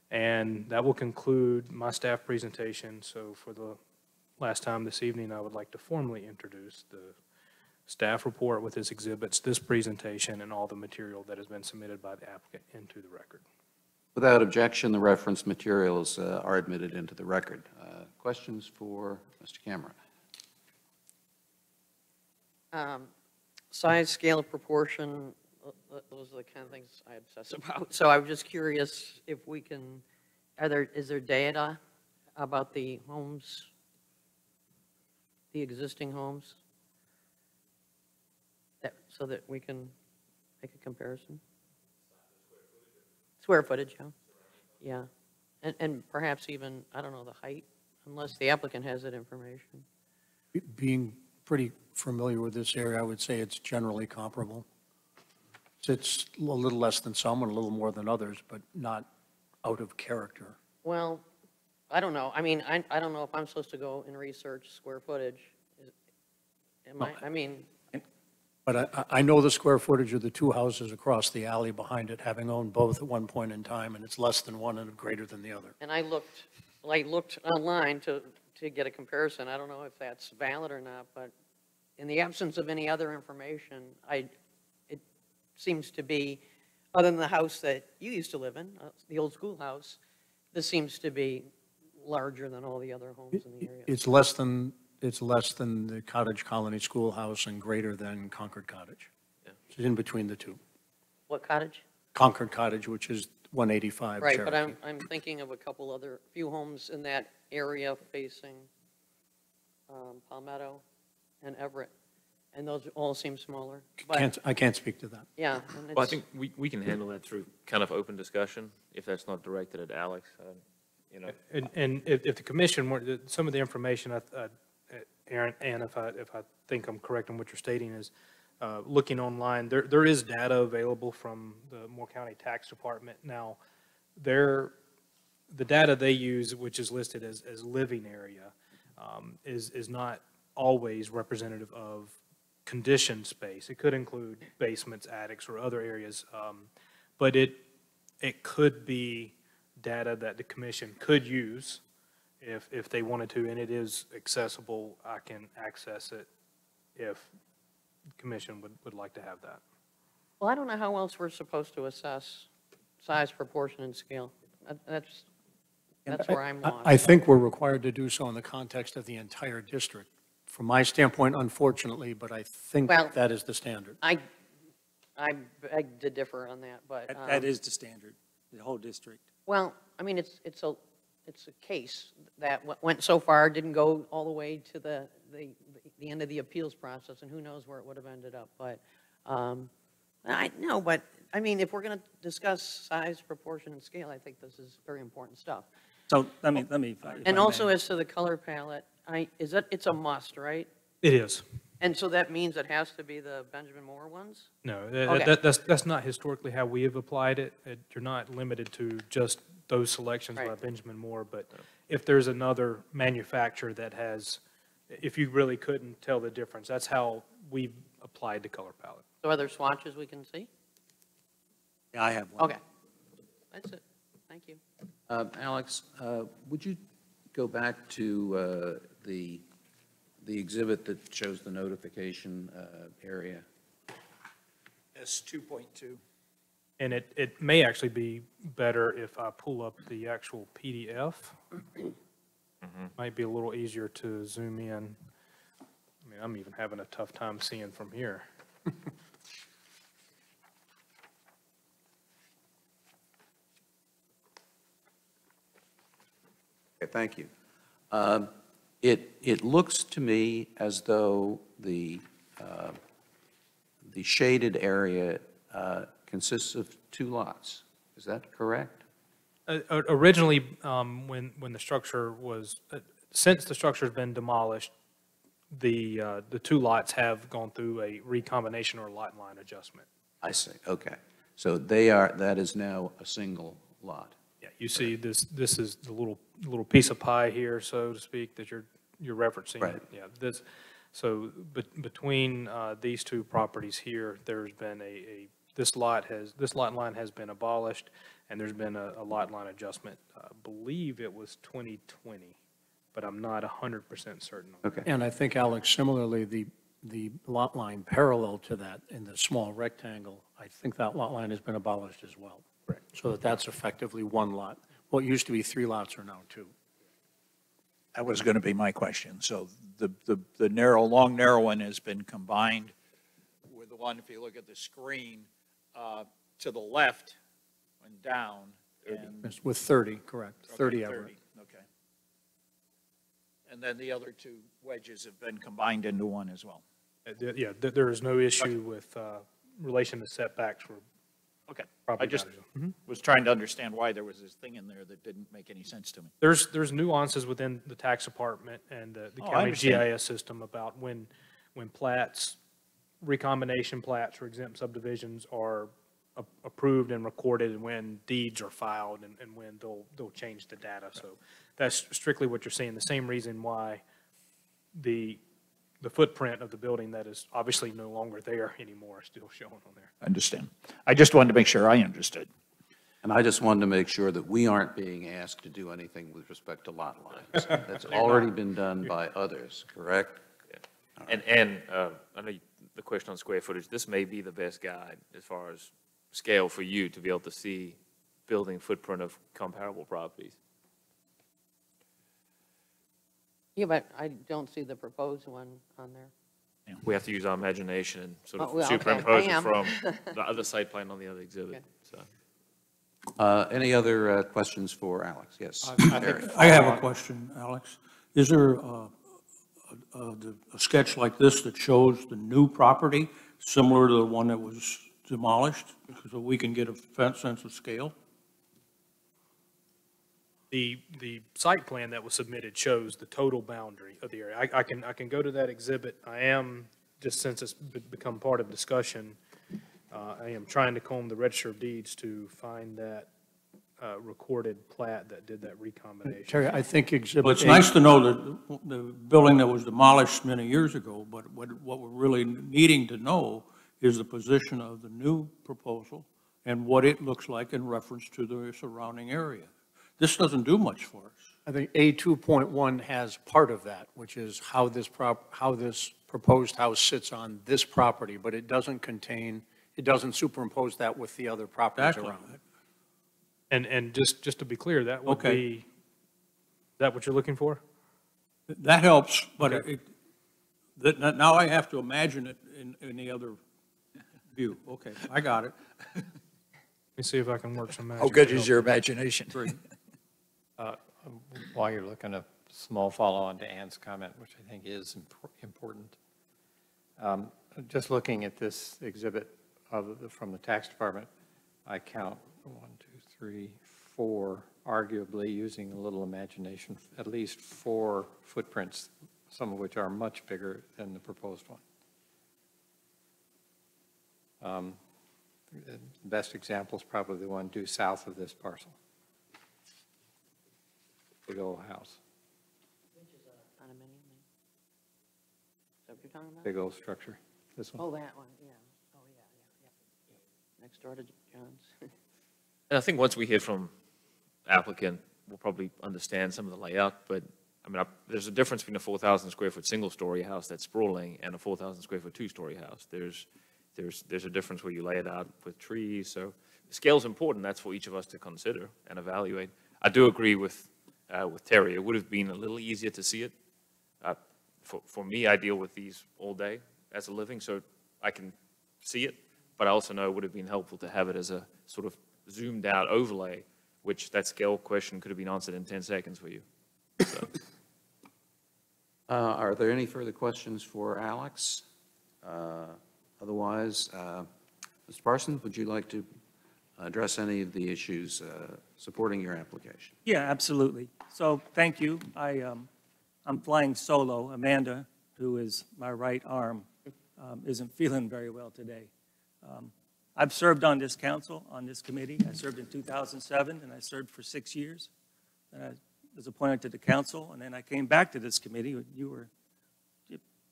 And that will conclude my staff presentation. So for the last time this evening, I would like to formally introduce the staff report with its exhibits, this presentation, and all the material that has been submitted by the applicant into the record. Without objection, the reference materials uh, are admitted into the record. Uh, Questions for Mr. Cameron? Um, Size, scale, proportion, th- th- those are the kind of things I obsess about. So I'm just curious if we can, are there, is there data about the homes, the existing homes? That, so that we can make a comparison? Square footage, yeah. Yeah. And, and perhaps even, I don't know, the height, unless the applicant has that information. Being pretty familiar with this area, I would say it's generally comparable. It's a little less than some and a little more than others, but not out of character. Well, I don't know. I mean, I, I don't know if I'm supposed to go and research square footage. Is- Am I, I mean, But I- I, I know the square footage of the two houses across the alley behind it, having owned both at one point in time, and it's less than one and greater than the other. and I looked, I looked online to, to get a comparison. I don't know if that's valid or not, but in the absence of any other information, I, it seems to be, other than the house that you used to live in, uh, the old schoolhouse, this seems to be larger than all the other homes in the area. It's less than, it's less than the Cottage Colony Schoolhouse and greater than Concord Cottage. It's in between the two. What cottage? Concord Cottage, which is 185 Right, but Cherokee. I'm, I'm thinking of a couple other, few homes in that area facing um, Palmetto and Everett, and those all seem smaller. But, Can't, I can't speak to that. yeah, and Well, I it's, think we, we can handle that through kind of open discussion, if that's not directed at Alex, uh, you know. And, and if, if the commission, were- some of the information, I- I- Aaron, and if I, if I think I'm correct in what you're stating is, uh, looking online, there, there is data available from the Moore County Tax Department. Now, their, the data they use, which is listed as, as living area, um, is, is not always representative of conditioned space. It could include basements, attics, or other areas. um, But it, it could be data that the commission could use if, if they wanted to, and it is accessible. I can access it if the commission would, would like to have that. well, I don't know how else we're supposed to assess size, proportion, and scale. That's, that's where I'm lost. I think we're required to do so in the context of the entire district. From my standpoint, unfortunately, but I think Well- that is the standard. I, I beg to differ on that, but. That- That um, is the standard, the whole district. Well, I mean, it's, it's a, it's a case that w- went so far, didn't go all the way to the, the, the end of the appeals process, and who knows where it would have ended up, but, um, I, no, but, I mean, if we're gonna discuss size, proportion, and scale, I think this is very important stuff. So let me, let me. if I And also as to the color palette, I, is that, it's a must, right? It is. And so that means it has to be the Benjamin Moore ones? No, that- Okay. that, that's, that's not historically how we have applied it. It- You're not limited to just those selections by Right. Benjamin Moore, but if there's another manufacturer that has, if you really couldn't tell the difference, that's how we've applied the color palette. So are there swatches we can see? Yeah, I have one. Okay. That's it. Thank you. Uh, Alex, uh, would you go back to uh, the, the exhibit that shows the notification uh, area? S two point two. And it, it may actually be better if I pull up the actual PDF. Might be a little easier to zoom in. I mean, I'm even having a tough time seeing from here. thank you. Um, It, it looks to me as though the, uh, the shaded area uh, consists of two lots. Is that correct? Uh, Originally, um, when, when the structure was, uh, since the structure's been demolished, the, uh, the two lots have gone through a recombination or lot line adjustment. I see, okay. So they are, that is now a single lot. Yeah, you see this, this is the little, little piece of pie here, so to speak, that you're, you're referencing. Right. Yeah, this, so bet- between uh, these two properties here, there's been a, a, this lot has, this lot line has been abolished, and there's been a, a lot line adjustment. I believe it was 2020, but I'm not 100% certain. on Okay. And I think, Alex, similarly, the, the lot line parallel to that in the small rectangle, I think that lot line has been abolished as well. Correct. So that that's effectively one lot. What used to be three lots are now two. That was going to be my question. So the, the, the narrow, long narrow one has been combined with the one, if you look at the screen, uh, to the left and down. and- With 30, correct, okay, 30 Everett. Okay. And then the other two wedges have been combined into one as well. Uh, th- Yeah, th- there is no issue with uh, relation to setbacks for Okay. I property just values. Mhm. was trying to understand why there was this thing in there that didn't make any sense to me. There's, there's nuances within the tax department and the the Oh, I county understand. GIS system about when, when plats recombination plats or exempt subdivisions are a- approved and recorded and when deeds are filed and, and when they'll, they'll change the data. So that's strictly what you're seeing, the same reason why the, the footprint of the building that is obviously no longer there anymore still shown on there. Understand. I just wanted to make sure I understood. And I just wanted to make sure that we aren't being asked to do anything with respect to lot lines. That's already been done by others, correct? And, and uh, I know you- the question on square footage, this may be the best guide as far as scale for you to be able to see building footprint of comparable properties. Yeah, but I don't see the proposed one on there. We have to use our imagination and sort Oh, well, of okay, superimpose I it am. from the other site plan on the other exhibit, so. Uh, Any other uh, questions for Alex? Yes. Barry. I have a question, Alex. Is there uh, a, a- a sketch like this that shows the new property similar to the one that was demolished? So we can get a fe- sense of scale? The, the site plan that was submitted shows the total boundary of the area. I, I can, I can go to that exhibit. I am, just since it's become part of discussion, uh, I am trying to comb the register of deeds to find that uh, recorded plat that did that recombination. Terry, I think Exhibit Well, it's A- nice to know that the building that was demolished many years ago, but what, what we're really needing to know is the position of the new proposal and what it looks like in reference to the surrounding area. This doesn't do much for us. I think A 2.1 has part of that, which is how this prop, how this proposed house sits on this property, but it doesn't contain, it doesn't superimpose that with the other properties Exactly. around it. And, and just, just to be clear, that would Okay. be, is that what you're looking for? That helps, but Okay. it, that, now I have to imagine it in, in the other view. Okay, I got it. Let me see if I can work some magic. How good to is your imagination? While you're looking, a small follow-on to Anne's comment, which I think is impor- important. Um, Just looking at this exhibit of, the- from the tax department, I count one, two, three, four, arguably using a little imagination, at least four footprints, some of which are much bigger than the proposed one. Um, The best example is probably the one due south of this parcel. Big old house, Condominium? Is that what you're talking about? big old structure. This one. Oh, that one, yeah. Oh, yeah, yeah, yeah. Next door to John's. And I think once we hear from applicant, we'll probably understand some of the layout, but, I mean, I- there's a difference between a 4,000 square foot single-story house that's sprawling and a 4,000 square foot two-story house. There's, there's, there's a difference where you lay it out with trees, so scale's important, that's for each of us to consider and evaluate. I do agree with, uh, with Terry, it would have been a little easier to see it. Uh, For, for me, I deal with these all day as a living, so I can see it, but I also know it would have been helpful to have it as a sort of zoomed-out overlay, which that scale question could have been answered in 10 seconds for you. So, Uh, Are there any further questions for Alex? Uh, Otherwise, uh, Mr. Parsons, would you like to address any of the issues uh, supporting your application? Yeah, absolutely. So, thank you. I, um, I'm flying solo. Amanda, who is my right arm, um, isn't feeling very well today. Um, I've served on this council, on this committee. I served in 2007, and I served for six years. And I was appointed to the council, and then I came back to this committee. You were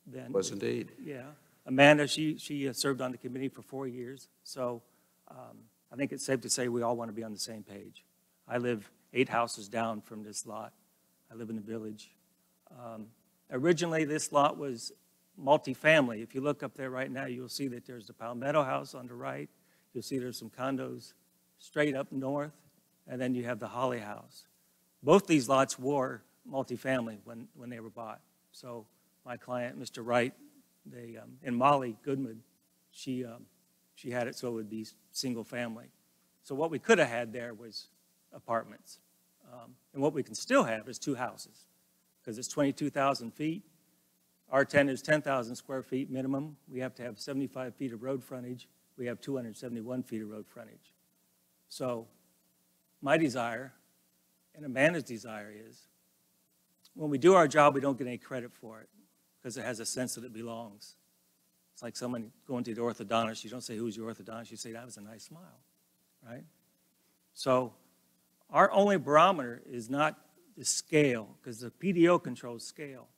then. Was indeed. Yeah. Amanda, she, she uh, served on the committee for four years, so um, I think it's safe to say we all want to be on the same page. I live eight houses down from this lot. I live in the village. Um, Originally, this lot was multifamily. If you look up there right now, you'll see that there's the Palmetto House on the right. You'll see there's some condos straight up north, and then you have the Holly House. Both these lots were multifamily when, when they were bought. So my client, Mr. Wright, they, um, and Molly Goodman, she, um, she had it so it would be single family. So what we could have had there was apartments. Um, And what we can still have is two houses, because it's 22,000 feet. R10 is 10,000 square feet minimum. We have to have 75 feet of road frontage. We have 271 feet of road frontage. So my desire, and Amanda's desire is, when we do our job, we don't get any credit for it, because it has a sense that it belongs. It's like someone going to the orthodontist, you don't say, who's your orthodontist? You say, that was a nice smile, right? So our only barometer is not the scale, because the PDO controls scale.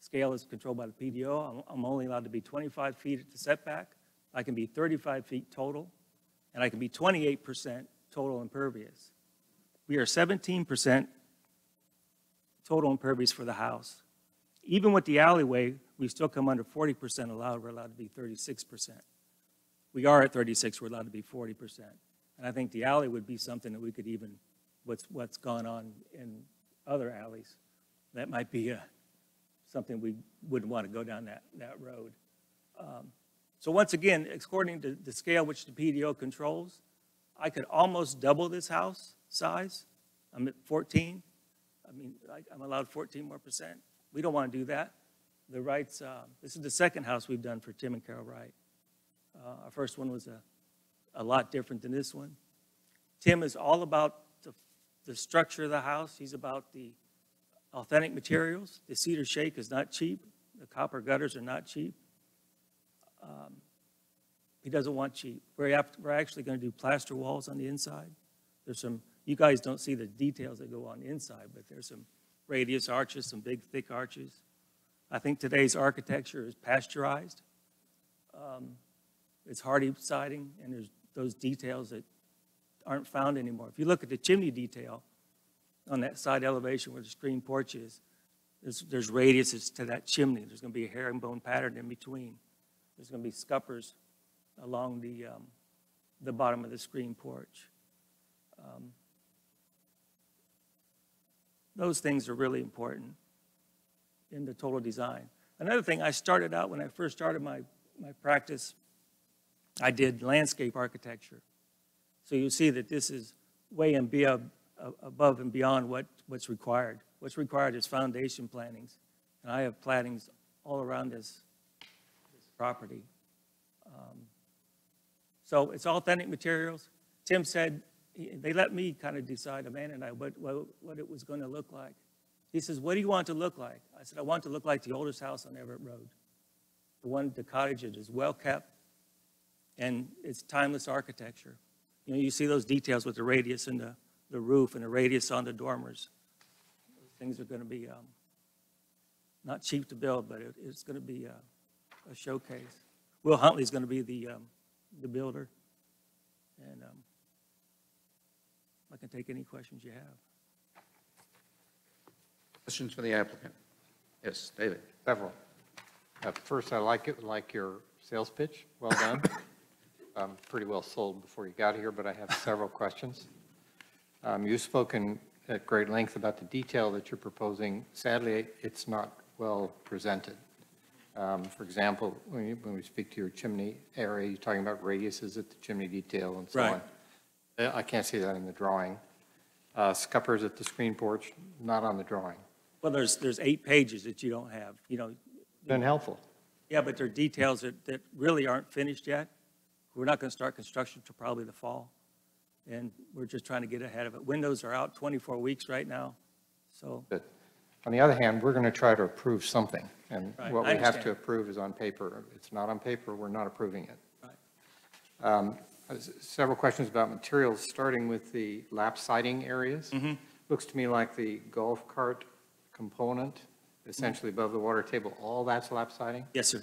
Scale is controlled by the PDO. I'm, I'm only allowed to be 25 feet at the setback. I can be 35 feet total, and I can be 28% total impervious. We are 17% total impervious for the house. Even with the alleyway, we still come under 40% allowed, we're allowed to be 36%. We are at 36, we're allowed to be 40%. And I think the alley would be something that we could even, what's, what's gone on in other alleys, that might be uh, something we wouldn't want to go down that, that road. Um, So once again, according to the scale which the PDO controls, I could almost double this house size. I'm at 14. I mean, I- I'm allowed 14 more percent. We don't want to do that. The Wrights, uh, this is the second house we've done for Tim and Carol Wright. Uh, Our first one was a, a lot different than this one. Tim is all about the, the structure of the house. He's about the authentic materials. The cedar shake is not cheap. The copper gutters are not cheap. Um, He doesn't want cheap. We're, we're actually going to do plaster walls on the inside. There's some, you guys don't see the details that go on the inside, but there's some radius arches, some big, thick arches. I think today's architecture is pasteurized. Um, It's Hardie siding, and there's those details that aren't found anymore. If you look at the chimney detail on that side elevation where the screen porch is, there's, there's radiuses to that chimney. There's going to be a herringbone pattern in between. There's going to be scuppers along the, um, the bottom of the screen porch. Um, Those things are really important in the total design. Another thing, I started out, when I first started my, my practice, I did landscape architecture. So you see that this is way and be ab- above and beyond what, what's required. What's required is foundation plantings. And I have plantings all around this, this property. Um, So it's authentic materials. Tim said, he- they let me kind of decide, Amanda and I, what, what, what it was going to look like. He says, what do you want to look like? I said, I want to look like the oldest house on Everett Road. The one, the cottage that is well-kept, and it's timeless architecture. You know, you see those details with the radius and the, the roof and the radius on the dormers. Those Things are going to be, um, not cheap to build, but it, it's going to be a, a showcase. Will Huntley's going to be the, um, the builder. And, um, I can take any questions you have. Questions for the applicant? Yes, David? Several. Uh, First, I like it, like your sales pitch. Well done. Um, Pretty well sold before you got here, but I have several questions. Um, You've spoken at great length about the detail that you're proposing. Sadly, it's not well presented. Um, For example, when you- when we speak to your chimney area, you're talking about radiuses at the chimney detail and so Right. on. Uh, I can't see that in the drawing. Uh, Scuppers at the screen porch, not on the drawing. Well, there's, there's eight pages that you don't have, you know, Been helpful. yeah, but there are details that, that really aren't finished yet. We're not going to start construction till probably the fall, and we're just trying to get ahead of it. Windows are out 24 weeks right now, so, But on the other hand, we're going to try to approve something, and Right, what I we have to approve is on paper. If it's not on paper, we're not approving it. Right. Um, uh, Several questions about materials, starting with the lap siding areas. Mm-hmm. Looks to me like the golf cart component, essentially above the water table, all that's lap siding? yes, sir,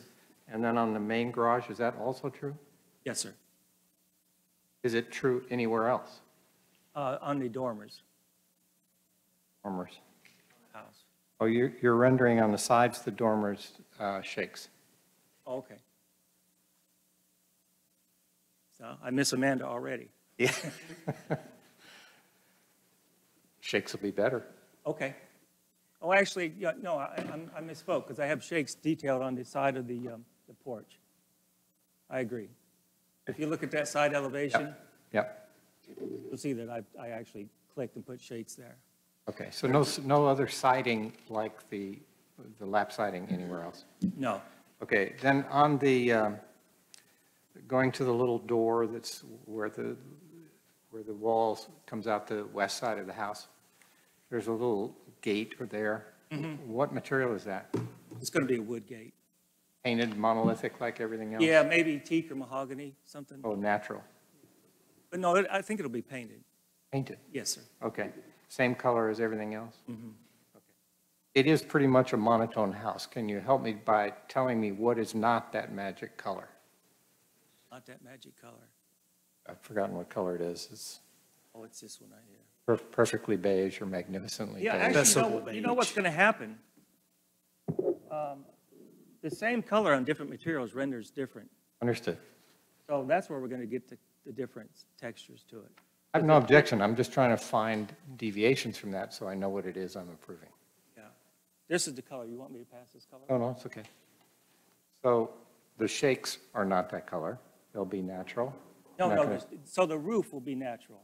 And then on the main garage, is that also true? yes, sir. Is it true anywhere else? Uh, on the dormers, Dormers. house. Oh, you're you're rendering on the sides, the dormers uh, shakes. Oh, Okay. So I miss Amanda already. Yeah. Shakes will be better. Okay. Oh, actually, yeah, no, I, I misspoke, because I have shakes detailed on the side of the, um, the porch. I agree. If you look at that side elevation, Yep. you'll see that I, I actually clicked and put shakes there. Okay, so no, s- no other siding like the, the lap siding anywhere else? No, Okay, then on the, um, going to the little door that's where the, where the walls comes out the west side of the house, there's a little gate or there. What material is that? it's going to be a wood gate. Painted monolithic like everything else? Yeah, maybe teak or mahogany, something. Oh, natural, But no, it- I think it'll be painted. painted, Yes, sir. okay. Same color as everything else? Mhm. It is pretty much a monotone house. Can you help me by telling me what is not that magic color? Not that magic color. I've forgotten what color it is. It's Oh, it's this one right here. Per- perfectly beige or magnificently Yeah, beige. actually, you know, you know what's going to happen? Um, The same color on different materials renders different. Understood. So that's where we're going to get the, the different textures to it. I have no objection. I'm just trying to find deviations from that so I know what it is I'm approving. Yeah. This is the color. You want me to pass this color? Oh, no, it's okay. So the shakes are not that color. They'll be natural. No, Not no, gonna- so the roof will be natural,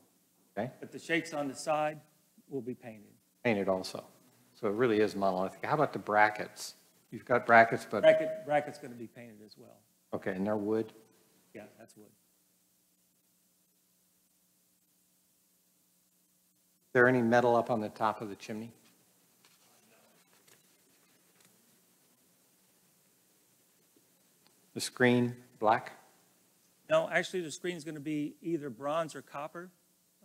Okay, but the shakes on the side will be painted. painted also. So it really is monolithic. How about the brackets? You've got brackets, but, Bracket, bracket's going to be painted as well. okay, and they're wood? Yeah, that's wood. Is there any metal up on the top of the chimney? The screen, black? No, actually, the screen's going to be either bronze or copper.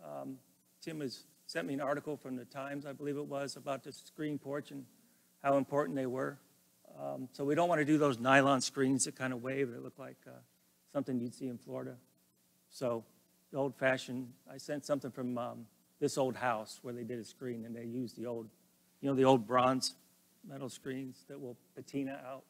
Um, Tim has sent me an article from the Times, I believe it was, about the screen porch and how important they were. Um, So we don't want to do those nylon screens that kind of wave, that look like uh, something you'd see in Florida. So the old fashioned, I sent something from um, this old house where they did a screen and they used the old, you know, the old bronze metal screens that will patina out.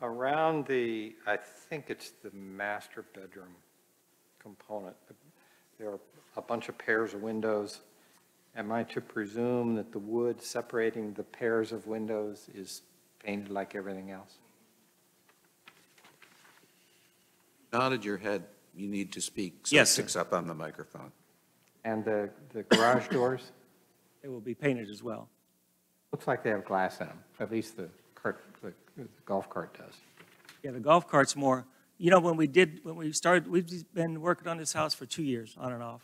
Around the, I think it's the master bedroom component, there are a bunch of pairs of windows. Am I to presume that the wood separating the pairs of windows is painted like everything else? Nodded your head, you need to speak. so Yes, it sir. up on the microphone. And the, the garage doors, They will be painted as well. looks like they have glass in them, at least the cart, the the golf cart does. Yeah, the golf cart's more, you know, when we did, when we started, we've been working on this house for two years, on and off.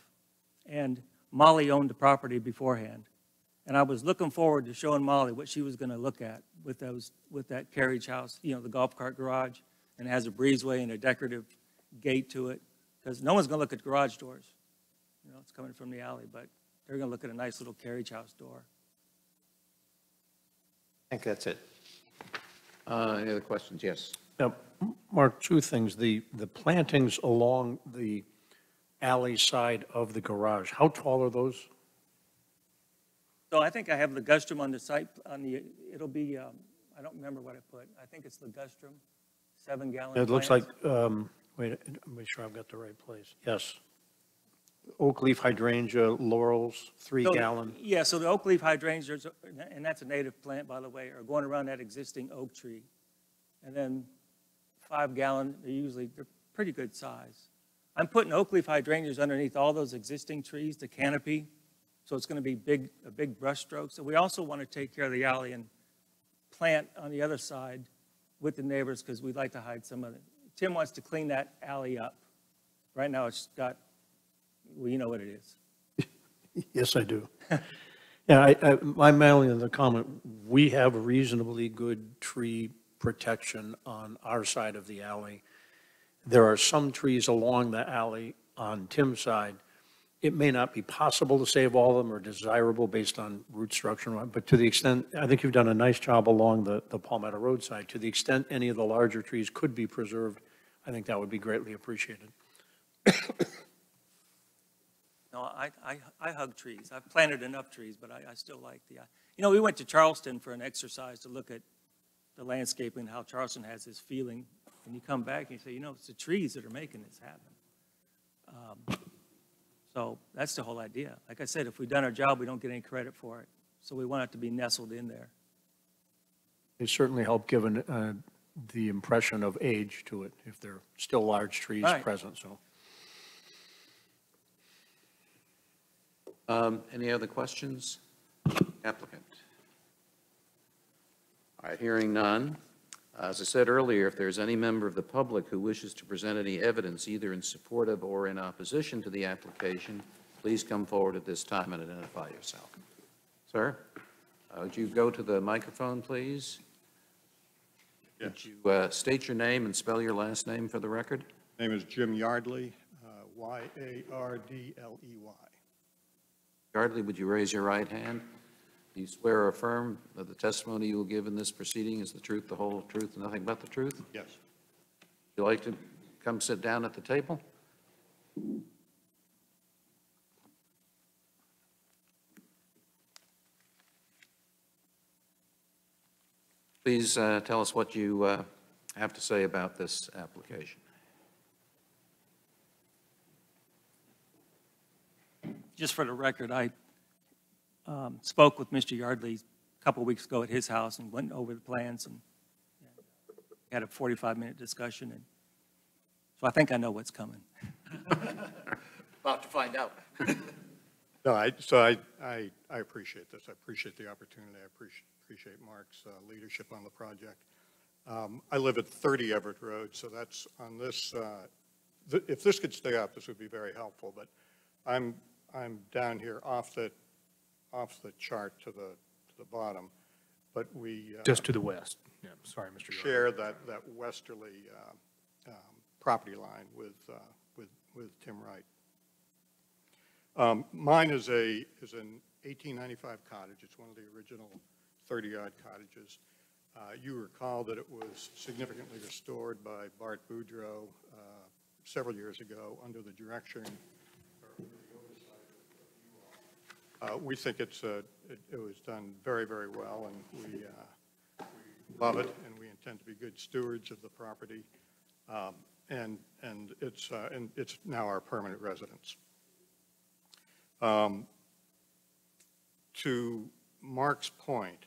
And Molly owned the property beforehand. And I was looking forward to showing Molly what she was going to look at with those, with that carriage house, you know, the golf cart garage. And it has a breezeway and a decorative gate to it. Because no one's going to look at garage doors. You know, it's coming from the alley, but they're going to look at a nice little carriage house door. I think that's it. Uh, Any other questions? Yes. Now, Mark, two things. The, the plantings along the alley side of the garage, how tall are those? So I think I have the ligustrum on the site, on the, it'll be, um, I don't remember what I put. I think it's the ligustrum, seven gallon. It looks like, um, wait, make sure I've got the right place. Yes. Oak leaf hydrangea, laurels, three So- gallon. Yeah, so the oak leaf hydrangeas, and that's a native plant, by the way, are going around that existing oak tree. And then five gallon, they're usually, they're pretty good size. I'm putting oak leaf hydrangeas underneath all those existing trees, the canopy, so it's going to be big, a big brush stroke. So we also want to take care of the alley and plant on the other side with the neighbors, because we'd like to hide some of it. Tim wants to clean that alley up. Right now, it's got, well, you know what it is. Yes, I do. Yeah, I, I, my mailing of the comment, we have reasonably good tree protection on our side of the alley. There are some trees along the alley on Tim's side. It may not be possible to save all of them or desirable based on root structure, but to the extent, I think you've done a nice job along the, the Palmetto Road side. To the extent any of the larger trees could be preserved, I think that would be greatly appreciated. No, I, I, I hug trees. I've planted enough trees, but I, I still like the, you know, we went to Charleston for an exercise to look at the landscaping, and how Charleston has this feeling. And you come back and you say, you know, it's the trees that are making this happen. Um, So that's the whole idea. Like I said, if we've done our job, we don't get any credit for it. So we want it to be nestled in there. They certainly help give an, uh, the impression of age to it, if they're still large trees Right. present, so. Um, Any other questions? Applicant? All right, hearing none. As I said earlier, if there's any member of the public who wishes to present any evidence either in support of or in opposition to the application, please come forward at this time and identify yourself. Sir, uh, would you go to the microphone, please? Would you uh, state your name and spell your last name for the record? Name is Jim Yardley, uh, Y-A-R-D-L-E-Y. Yardley, would you raise your right hand? Do you swear or affirm that the testimony you will give in this proceeding is the truth, the whole truth, and nothing but the truth? Yes. Would Yes. you like to come sit down at the table? Please uh, tell us what you uh, have to say about this application. Just for the record, I um, spoke with Mr. Yardley a couple of weeks ago at his house and went over the plans and had a 45-minute discussion, and so I think I know what's coming. About to find out. No, I, so I, I, I appreciate this. I appreciate the opportunity. I appreciate, appreciate Mark's uh, leadership on the project. Um, I live at 30 Everett Road, so that's on this, uh, th- if this could stay up, this would be very helpful, but I'm, I'm down here off the, off the chart to the, to the bottom, but we. uh, Just to the west. Yeah, sorry, Mr. Yardley. share that, that westerly uh, um, property line with, uh, with, with Tim Wright. Um, Mine is a, is an 1895 cottage. It's one of the original 30-odd cottages. Uh, You recall that it was significantly restored by Bart Boudreau uh, several years ago under the direction or under the oversight of you all. Uh, We think it's, a- it it was done very, very well, and we, uh, we love it, and we intend to be good stewards of the property. Um, And, and it's, uh, and it's now our permanent residence. Um, To Mark's point,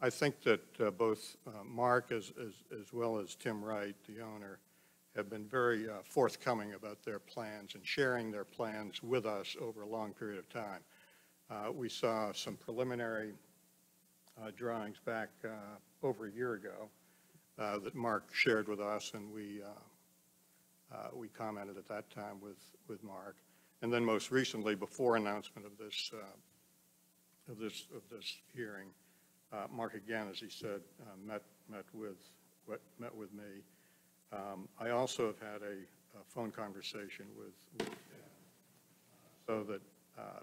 I think that uh, both uh, Mark as, as, as well as Tim Wright, the owner, have been very uh, forthcoming about their plans and sharing their plans with us over a long period of time. Uh, We saw some preliminary uh, drawings back uh, over a year ago uh, that Mark shared with us, and we, uh, we commented at that time with, with Mark. And then most recently, before announcement of this, of this, of this hearing, Mark again, as he said, met, met with, met with me. Um, I also have had a a phone conversation with, with so that uh,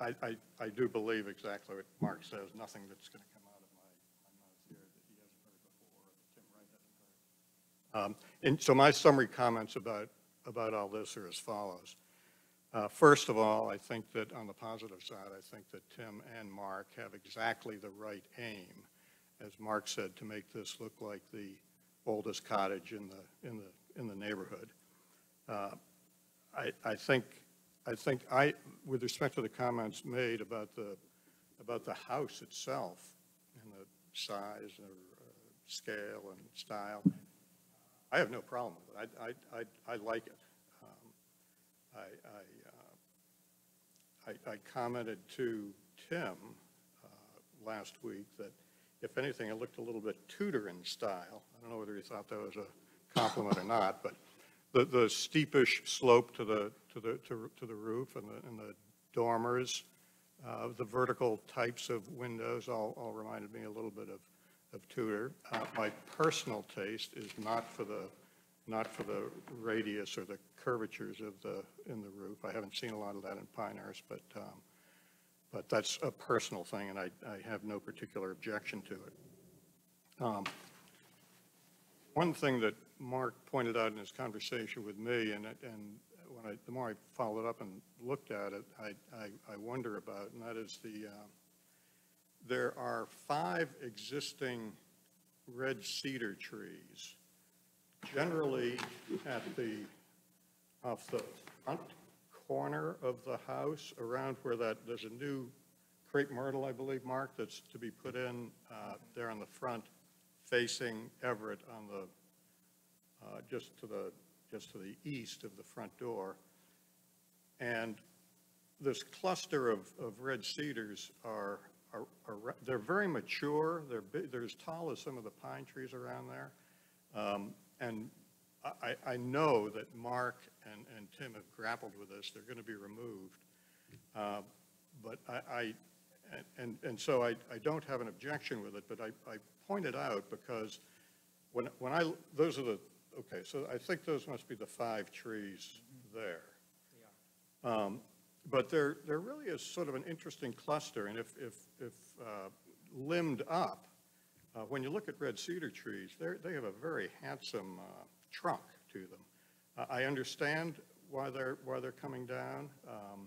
I, I, I do believe exactly what Mark says, nothing that's going to come out of my, my mouth here that he hasn't heard before, or Tim Wright hasn't heard. Um, And so my summary comments about, about all this are as follows. Uh, First of all, I think that on the positive side, I think that Tim and Mark have exactly the right aim, as Mark said, to make this look like the oldest cottage in the, in the, in the neighborhood. Uh, I, I think, I think I, with respect to the comments made about the, about the house itself and the size or uh, scale and style, I have no problem with it. I, I, I, I like it. Um, I, I, uh, I, I commented to Tim uh, last week that if anything, it looked a little bit Tudor in style. I don't know whether he thought that was a compliment or not, but the, the steepish slope to the, to the, to to the roof and the, and the dormers, uh, the vertical types of windows all, all reminded me a little bit of, of Tudor. Uh, My personal taste is not for the, not for the radius or the curvatures of the, in the roof. I haven't seen a lot of that in Pinehurst, but, um, but that's a personal thing, and I, I have no particular objection to it. Um, One thing that Mark pointed out in his conversation with me, and, and when I, the more I followed up and looked at it, I, I, I wonder about, and that is the, uh, there are five existing red cedar trees, generally at the, off the front corner of the house, around where that, there's a new crepe myrtle, I believe, Mark, that's to be put in uh, there on the front, facing Everett on the, uh, just to the, just to the east of the front door. And this cluster of, of red cedars are, are, are they're very mature, they're, they're as tall as some of the pine trees around there. Um, And I, I- I know that Mark and, and Tim have grappled with this, they're going to be removed. Uh, But I, I, and, and so I, I don't have an objection with it, but I, I point it out because when, when I, those are the, okay, so I think those must be the five trees there. Um, But there, there really is sort of an interesting cluster, and if, if, if uh, limbed up, uh, when you look at red cedar trees, they have a very handsome uh, trunk to them. Uh, I understand why they're, why they're coming down. Um,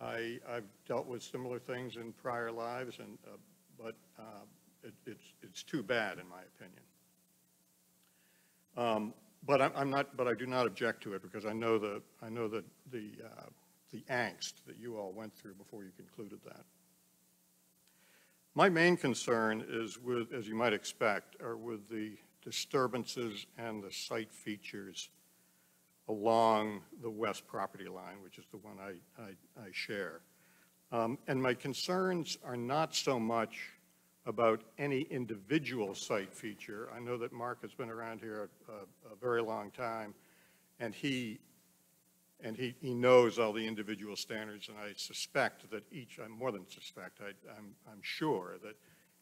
I, I've dealt with similar things in prior lives, and, uh, but uh, it, it's, it's too bad, in my opinion. Um, But I'm, I'm not, but I do not object to it, because I know the, I know that the, uh, the angst that you all went through before you concluded that. My main concern is with, as you might expect, are with the disturbances and the site features along the west property line, which is the one I, I, I share. Um, And my concerns are not so much about any individual site feature. I know that Mark has been around here a, a very long time, and he, and he, he knows all the individual standards, and I suspect that each, I'm more than suspect, I, I'm, I'm sure that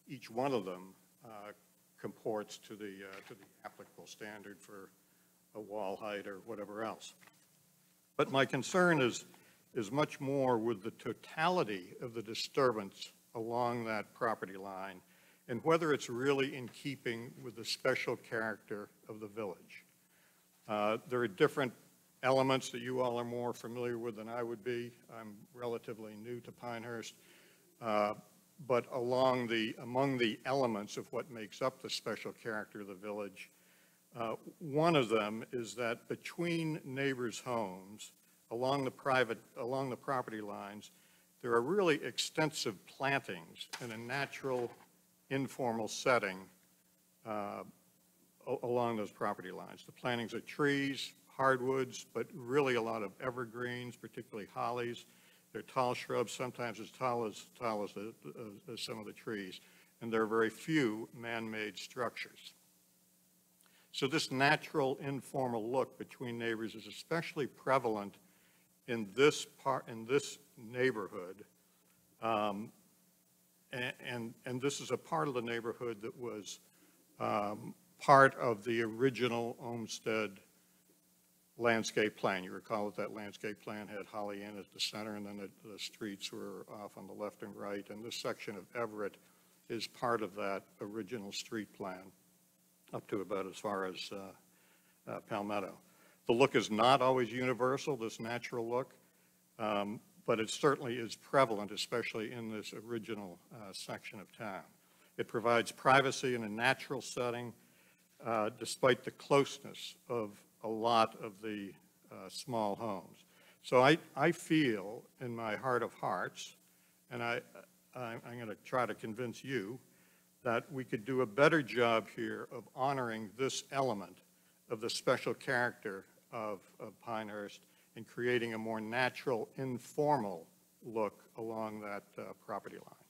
each one of them uh, comports to the, uh, to the applicable standard for a wall height or whatever else. But my concern is, is much more with the totality of the disturbance along that property line and whether it's really in keeping with the special character of the village. Uh, There are different elements that you all are more familiar with than I would be. I'm relatively new to Pinehurst. Uh, But along the, among the elements of what makes up the special character of the village, uh, One of them is that between neighbors' homes, along the private, along the property lines, there are really extensive plantings in a natural, informal setting uh, along those property lines. The plantings are trees, hardwoods, but really a lot of evergreens, particularly hollies. They're tall shrubs, sometimes as tall as, tall as, the- as some of the trees. And there are very few man-made structures. So this natural informal look between neighbors is especially prevalent in this part, in this neighborhood. Um, a- And, and this is a part of the neighborhood that was um, part of the original Olmsted landscape plan. You recall that that landscape plan had Holly Inn at the center, and then the, the streets were off on the left and right. And this section of Everett is part of that original street plan up to about as far as uh, uh, Palmetto. The look is not always universal, this natural look, um, but it certainly is prevalent, especially in this original uh, section of town. It provides privacy in a natural setting, uh, despite the closeness of a lot of the uh, small homes. So I, I feel in my heart of hearts, and I, I- I'm going to try to convince you, that we could do a better job here of honoring this element of the special character of, of Pinehurst and creating a more natural, informal look along that uh, property line.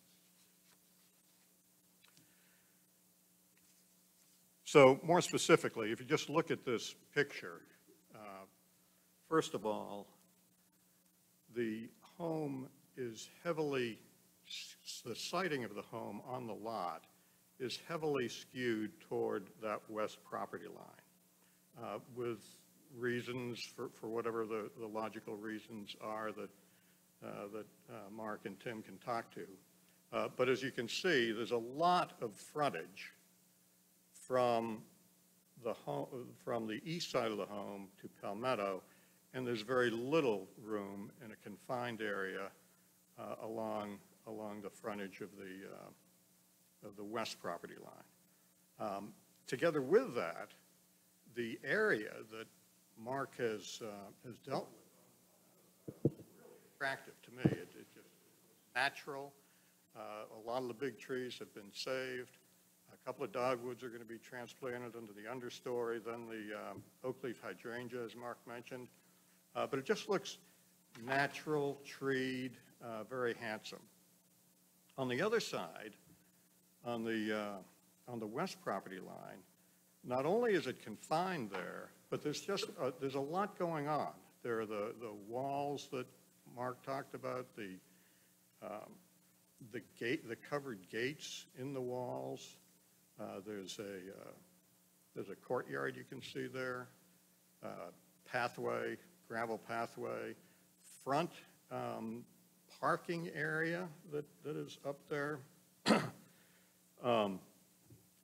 So more specifically, if you just look at this picture, uh, first of all, the home is heavily, the siting of the home on the lot is heavily skewed toward that west property line, uh, with reasons, for, for whatever the, the logical reasons are that, uh, that uh, Mark and Tim can talk to. Uh, But as you can see, there's a lot of frontage from the home, from the east side of the home to Palmetto, and there's very little room in a confined area uh, along, along the frontage of the, uh, of the west property line. Um, Together with that, the area that Mark has, uh, has dealt with, attractive to me. It, it just natural. Uh, a lot of the big trees have been saved. A couple of dogwoods are going to be transplanted into the understory, then the um, oak leaf hydrangea, as Mark mentioned. Uh, but it just looks natural, treed, uh, very handsome. On the other side, on the, uh, on the west property line, not only is it confined there, but there's just, uh, there's a lot going on. There are the, the walls that Mark talked about, the, um, the gate, the covered gates in the walls. Uh, There's a, uh, there's a courtyard you can see there, uh, pathway, gravel pathway, front um, parking area that, that is up there. Um,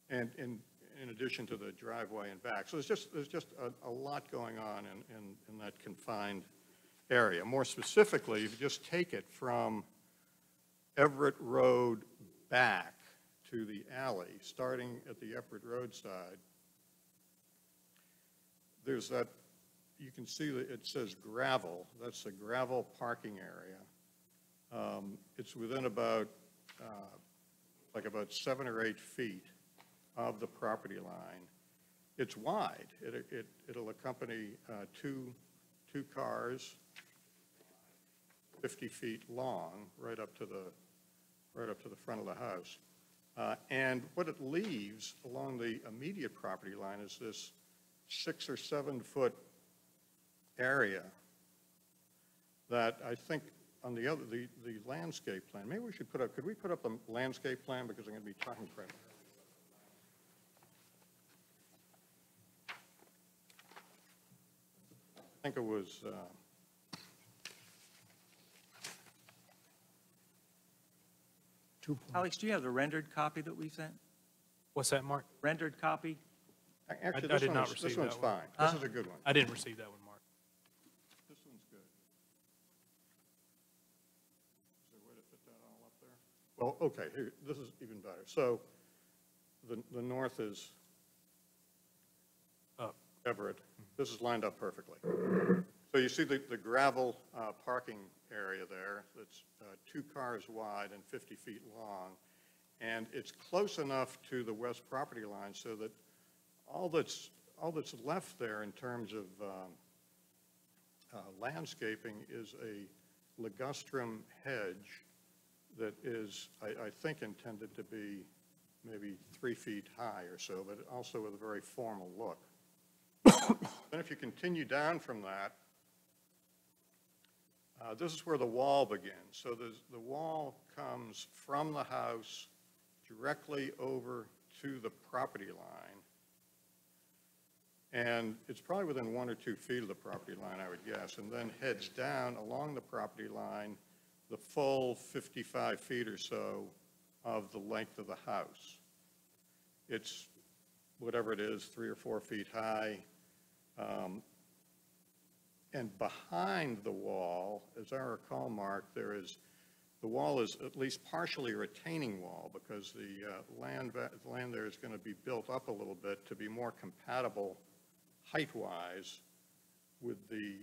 And in, in addition to the driveway and back. So there's just, there's just a, a lot going on in, in, in that confined area. More specifically, if you just take it from Everett Road back to the alley, starting at the Everett Road side, there's that, you can see that it says gravel, that's the gravel parking area. Um, It's within about, uh, like about seven or eight feet of the property line. It's wide. It, it, it'll accompany uh, two, two cars, 50 feet long, right up to the, right up to the front of the house. Uh, And what it leaves along the immediate property line is this six or seven foot area that I think on the other, the, the landscape plan, maybe we should put up, could we put up a landscape plan because I'm going to be talking. I think it was, uh, Alex, do you have the rendered copy that we sent? What's that, Mark? Rendered copy? actually, I this did one not is, receive this one's that one. fine. This Huh? is a good one. I didn't receive that one, Mark. This one's good. Is there a way to fit that all up there? Well, okay, here, this is even better. So the, the north is Up. Everett. This is lined up perfectly. So you see the, the gravel uh, parking area there that's uh, two cars wide and 50 feet long. And it's close enough to the west property line so that all that's, all that's left there in terms of um, uh, landscaping is a ligustrum hedge that is, I, I think, intended to be maybe three feet high or so, but also with a very formal look. Then if you continue down from that, uh, this is where the wall begins. So the wall comes from the house directly over to the property line. And it's probably within one or two feet of the property line, I would guess, and then heads down along the property line the full 55 feet or so of the length of the house. It's whatever it is, three or four feet high. Um, And behind the wall, as I recall, Mark, there is, the wall is at least partially a retaining wall because the uh, land, land there is going to be built up a little bit to be more compatible height-wise with the,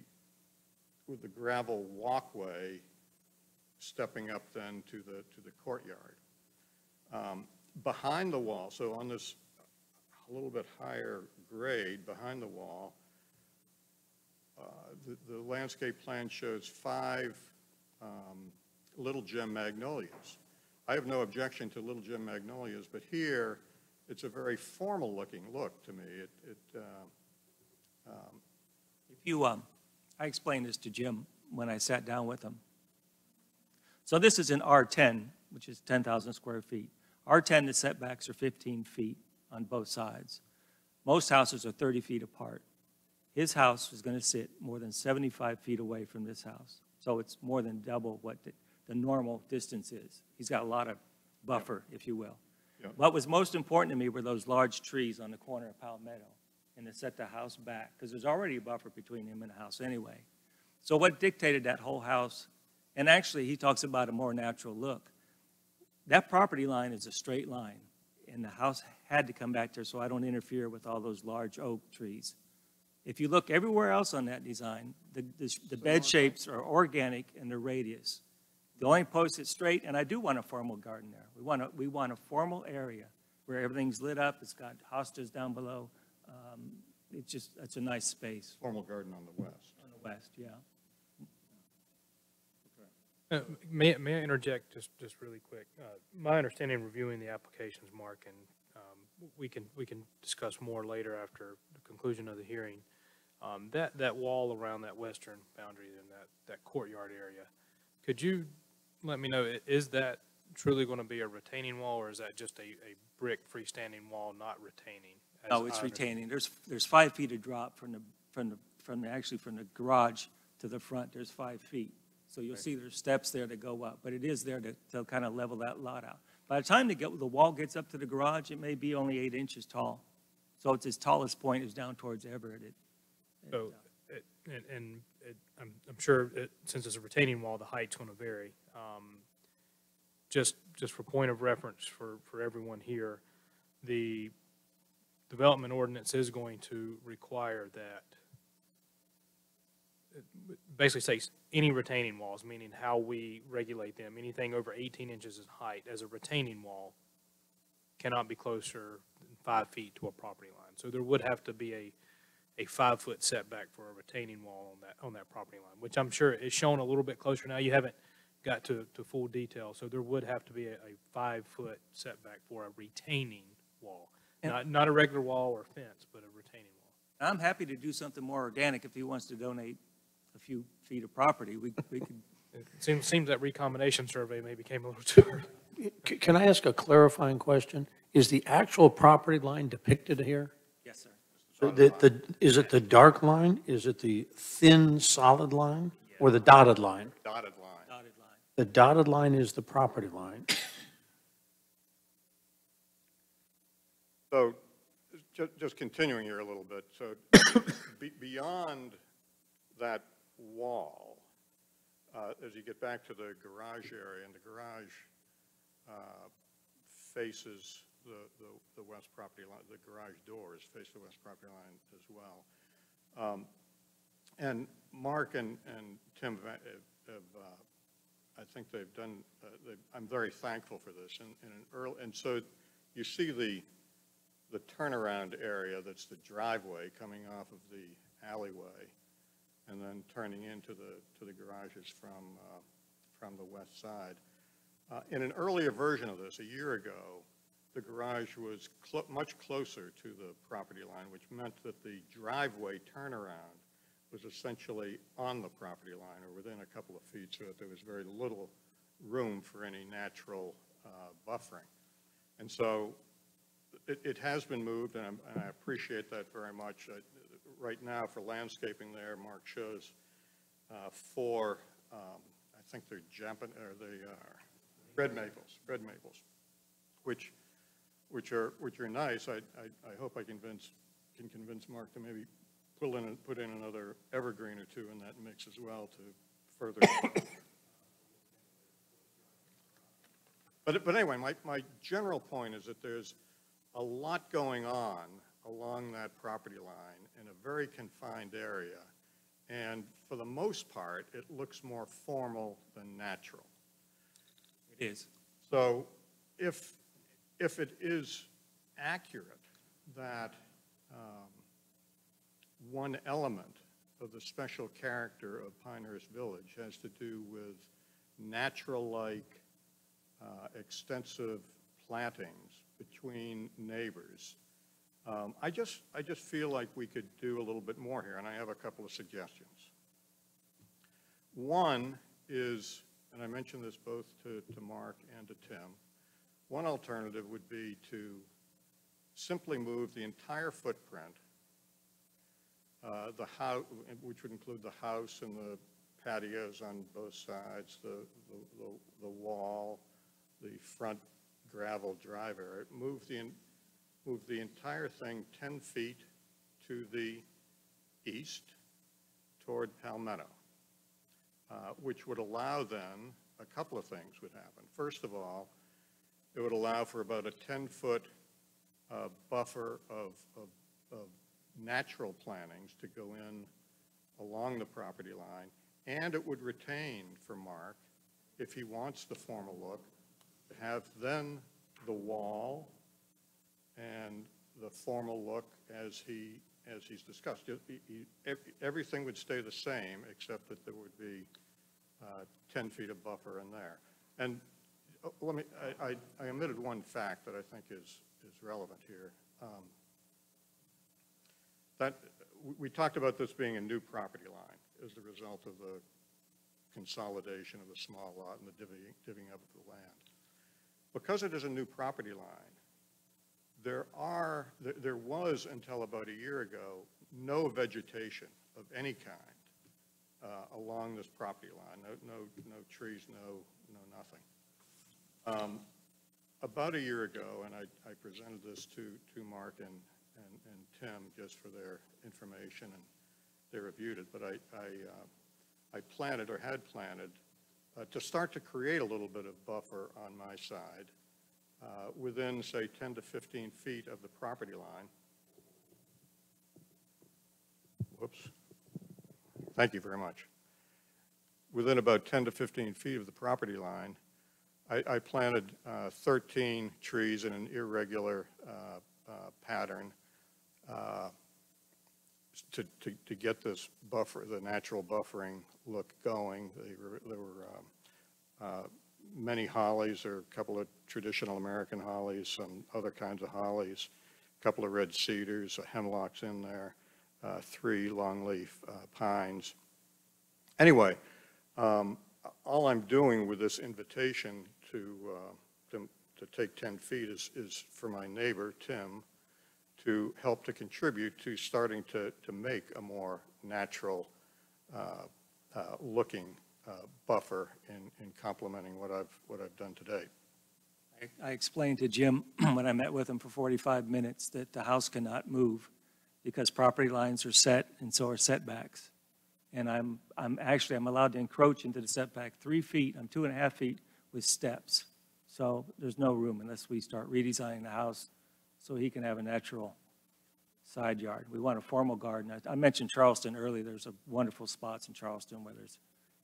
with the gravel walkway stepping up then to the, to the courtyard. Um, Behind the wall, so on this a little bit higher grade behind the wall, uh, the, the landscape plan shows five um, little gem magnolias. I have no objection to little gem magnolias, but here, it's a very formal-looking look to me. It, it, uh, um, If you, um, I explained this to Jim when I sat down with him. So this is an R10, which is 10,000 square feet. R10, the setbacks are 15 feet on both sides. Most houses are 30 feet apart. His house is going to sit more than 75 feet away from this house. So it's more than double what the, the normal distance is. He's got a lot of buffer, if you will. What was most important to me were those large trees on the corner of Palmetto and to set the house back, because there's already a buffer between him and the house anyway. So what dictated that whole house, and actually, he talks about a more natural look. That property line is a straight line, and the house had to come back there so I don't interfere with all those large oak trees. If you look everywhere else on that design, the, the, the bed shapes are organic in the radius. The only post is straight, and I do want a formal garden there. We want a, we want a formal area where everything's lit up, it's got hostas down below. Um, It's just, it's a nice space formal garden on the west. on the west, yeah. Uh, May, may I interject just, just really quick? Uh, My understanding reviewing the applications, Mark, and we can, we can discuss more later after the conclusion of the hearing. Um, That, that wall around that western boundary and that, that courtyard area, could you let me know, is that truly going to be a retaining wall or is that just a, a brick freestanding wall not retaining? as No, it's either? retaining. There's, there's five feet of drop from the, from the, from the, actually from the garage to the front, there's five feet. So you'll see there's steps there to go up, but it is there to, to kind of level that lot out. By the time the, get- the wall gets up to the garage, it may be only eight inches tall. So it's its tallest point is down towards Everett. It- So, it- and, and it- I'm, I'm sure, it- since it's a retaining wall, the height's going to vary. Um, Just, just for point of reference for, for everyone here, the development ordinance is going to require that, it basically says any retaining walls, meaning how we regulate them, anything over 18 inches in height as a retaining wall cannot be closer than five feet to a property line. So there would have to be a, a five-foot setback for a retaining wall on that, on that property line, which I'm sure is shown a little bit closer now. You haven't got to, to full detail, so there would have to be a, a five-foot setback for a retaining wall. And- Not, not a regular wall or fence, but a retaining wall. I'm happy to do something more organic if he wants to donate few feet of property. We, we could, It seems, seems that recombination survey maybe came a little too early. C- Can I ask a clarifying question? Is the actual property line depicted here? yes, sir. The- The, the, is it the dark line? Is it the thin, solid line? Or the dotted line? Dotted line. Dotted line. The dotted line is the property line. So, ju- just continuing here a little bit, so be- beyond that wall, uh, as you get back to the garage area, and the garage uh, faces the, the- the west property line, the garage doors face the west property line as well. Um, And Mark and, and Tim have, have, uh, I think they've done, uh, they- I'm very thankful for this. And, and an early, and so you see the, the turnaround area that's the driveway coming off of the alleyway and then turning into the, to the garages from, uh, from the west side. Uh, In an earlier version of this, a year ago, the garage was clo- much closer to the property line, which meant that the driveway turnaround was essentially on the property line or within a couple of feet, so that there was very little room for any natural uh, buffering. And so it, it has been moved, and and I appreciate that very much. Right now, for landscaping there, Mark shows uh, four, um, I think they're Japan, or they are red maples, red maples, which, which are, which are nice. I, I, I hope I convince, can convince Mark to maybe put in, put in another evergreen or two in that mix as well to further. But, but anyway, my, my general point is that there's a lot going on along that property line in a very confined area. And for the most part, it looks more formal than natural. It is. So if, if it is accurate that um, one element of the special character of Pinehurst Village has to do with natural-like, uh, extensive plantings between neighbors, um, I just, I just feel like we could do a little bit more here, and I have a couple of suggestions. One is, and I mentioned this both to, to Mark and to Tim, one alternative would be to simply move the entire footprint, uh, the house, which would include the house and the patios on both sides, the, the- the, the wall, the front gravel drive area, move the, move the entire thing 10 feet to the east toward Palmetto, uh, which would allow then, a couple of things would happen. First of all, it would allow for about a 10-foot buffer of, of, of natural plantings to go in along the property line, and it would retain for Mark, if he wants the formal look, to have then the wall and the formal look as he, as he's discussed. He- he- Everything would stay the same, except that there would be uh, 10 feet of buffer in there. And uh, let me, I- I I omitted one fact that I think is, is relevant here. Um, That, we- talked about this being a new property line as the result of the consolidation of the small lot and the divvying, divvying up of the land. Because it is a new property line, there are, there, was until about a year ago, no vegetation of any kind uh, along this property line, no, no, no trees, no, no nothing. Um, About a year ago, and I, I presented this to, to Mark and, and, and Tim just for their information, and they reviewed it, but I, I, uh, I planted or had planted uh, to start to create a little bit of buffer on my side, uh, within, say, 10 to 15 feet of the property line. Whoops. Thank you very much. Within about 10 to 15 feet of the property line, I, I planted uh, 13 trees in an irregular uh, uh, pattern uh, to, to, to get this buffer, the natural buffering look going. They were, there were um, uh, many hollies, or a couple of traditional American hollies, some other kinds of hollies, a couple of red cedars, a hemlocks in there, uh, three longleaf uh, pines. Anyway, um, all I'm doing with this invitation to, uh, to, to take 10 feet is, is for my neighbor, Tim, to help to contribute to starting to, to make a more natural uh, uh, looking uh, buffer in, in complementing what I've, what I've done today. I- I explained to Jim, when I met with him for 45 minutes, that the house cannot move because property lines are set and so are setbacks. And I'm, I'm, actually, I'm allowed to encroach into the setback three feet, I'm two and a half feet with steps. So there's no room unless we start redesigning the house so he can have a natural side yard. We want a formal garden. I- I mentioned Charleston earlier, there's a wonderful spots in Charleston where there's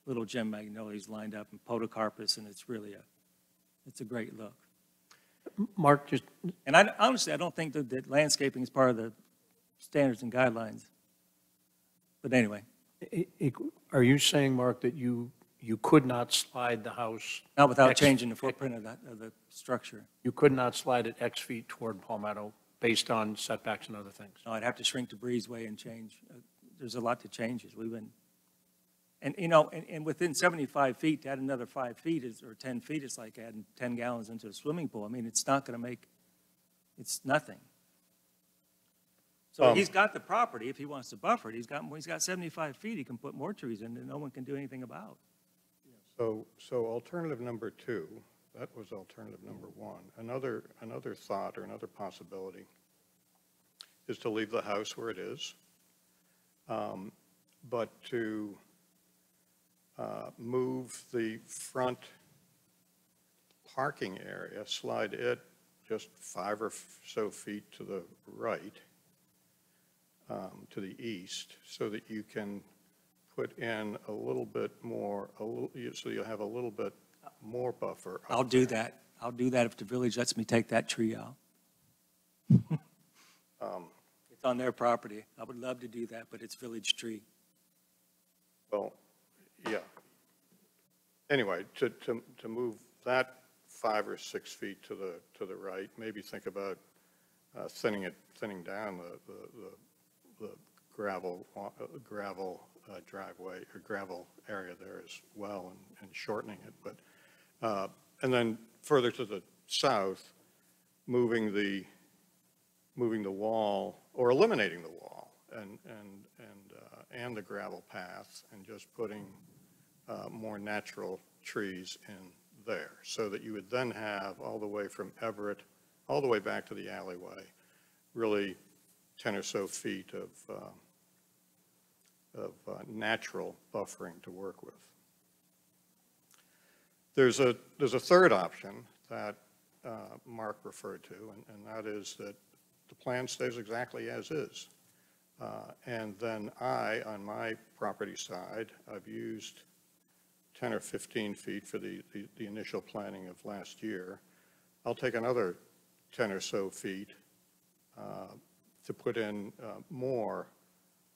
little gem magnolias lined up and podocarpus, and it's really a, it's a great look. Mark, just, And I, honestly, I don't think that, that landscaping is part of the standards and guidelines. But anyway, i- i- are you saying, Mark, that you, you could not slide the house? not without X- changing the footprint of that, of the structure. You could not slide it X feet toward Palmetto based on setbacks and other things? No, I'd have to shrink the breezeway and change. Uh, There's a lot to changes. We've been, and, you know, and, and within 75 feet, to add another five feet is, or 10 feet, it's like adding 10 gallons into a swimming pool. I mean, it's not going to make, it's nothing. So Um, he's got the property, if he wants to buffer it, he's got, he's got 75 feet, he can put more trees in that no one can do anything about. So, so alternative number two, that was alternative number one. Another, another thought or another possibility is to leave the house where it is, um, but to uh, move the front parking area, slide it just five or so feet to the right, um, to the east, so that you can put in a little bit more, a little, so you'll have a little bit more buffer. I'll do there. that. I'll do that if the village lets me take that tree out. Um, It's on their property. I would love to do that, but it's village tree. Well, yeah. Anyway, to, to, to move that five or six feet to the, to the right, maybe think about uh, thinning it, thinning down the, the- the, the gravel, uh, gravel uh, driveway, or gravel area there as well, and, and shortening it, but, uh, and then further to the south, moving the, moving the wall, or eliminating the wall, and, and, and, uh, and the gravel path, and just putting uh, more natural trees in there, so that you would then have, all the way from Everett, all the way back to the alleyway, really 10 or so feet of, uh, of uh, natural buffering to work with. There's a, there's a third option that uh, Mark referred to, and, and that is that the plan stays exactly as is. Uh, And then I, on my property side, I've used 10 or 15 feet for the, the- the initial planning of last year. I'll take another 10 or so feet uh, to put in uh, more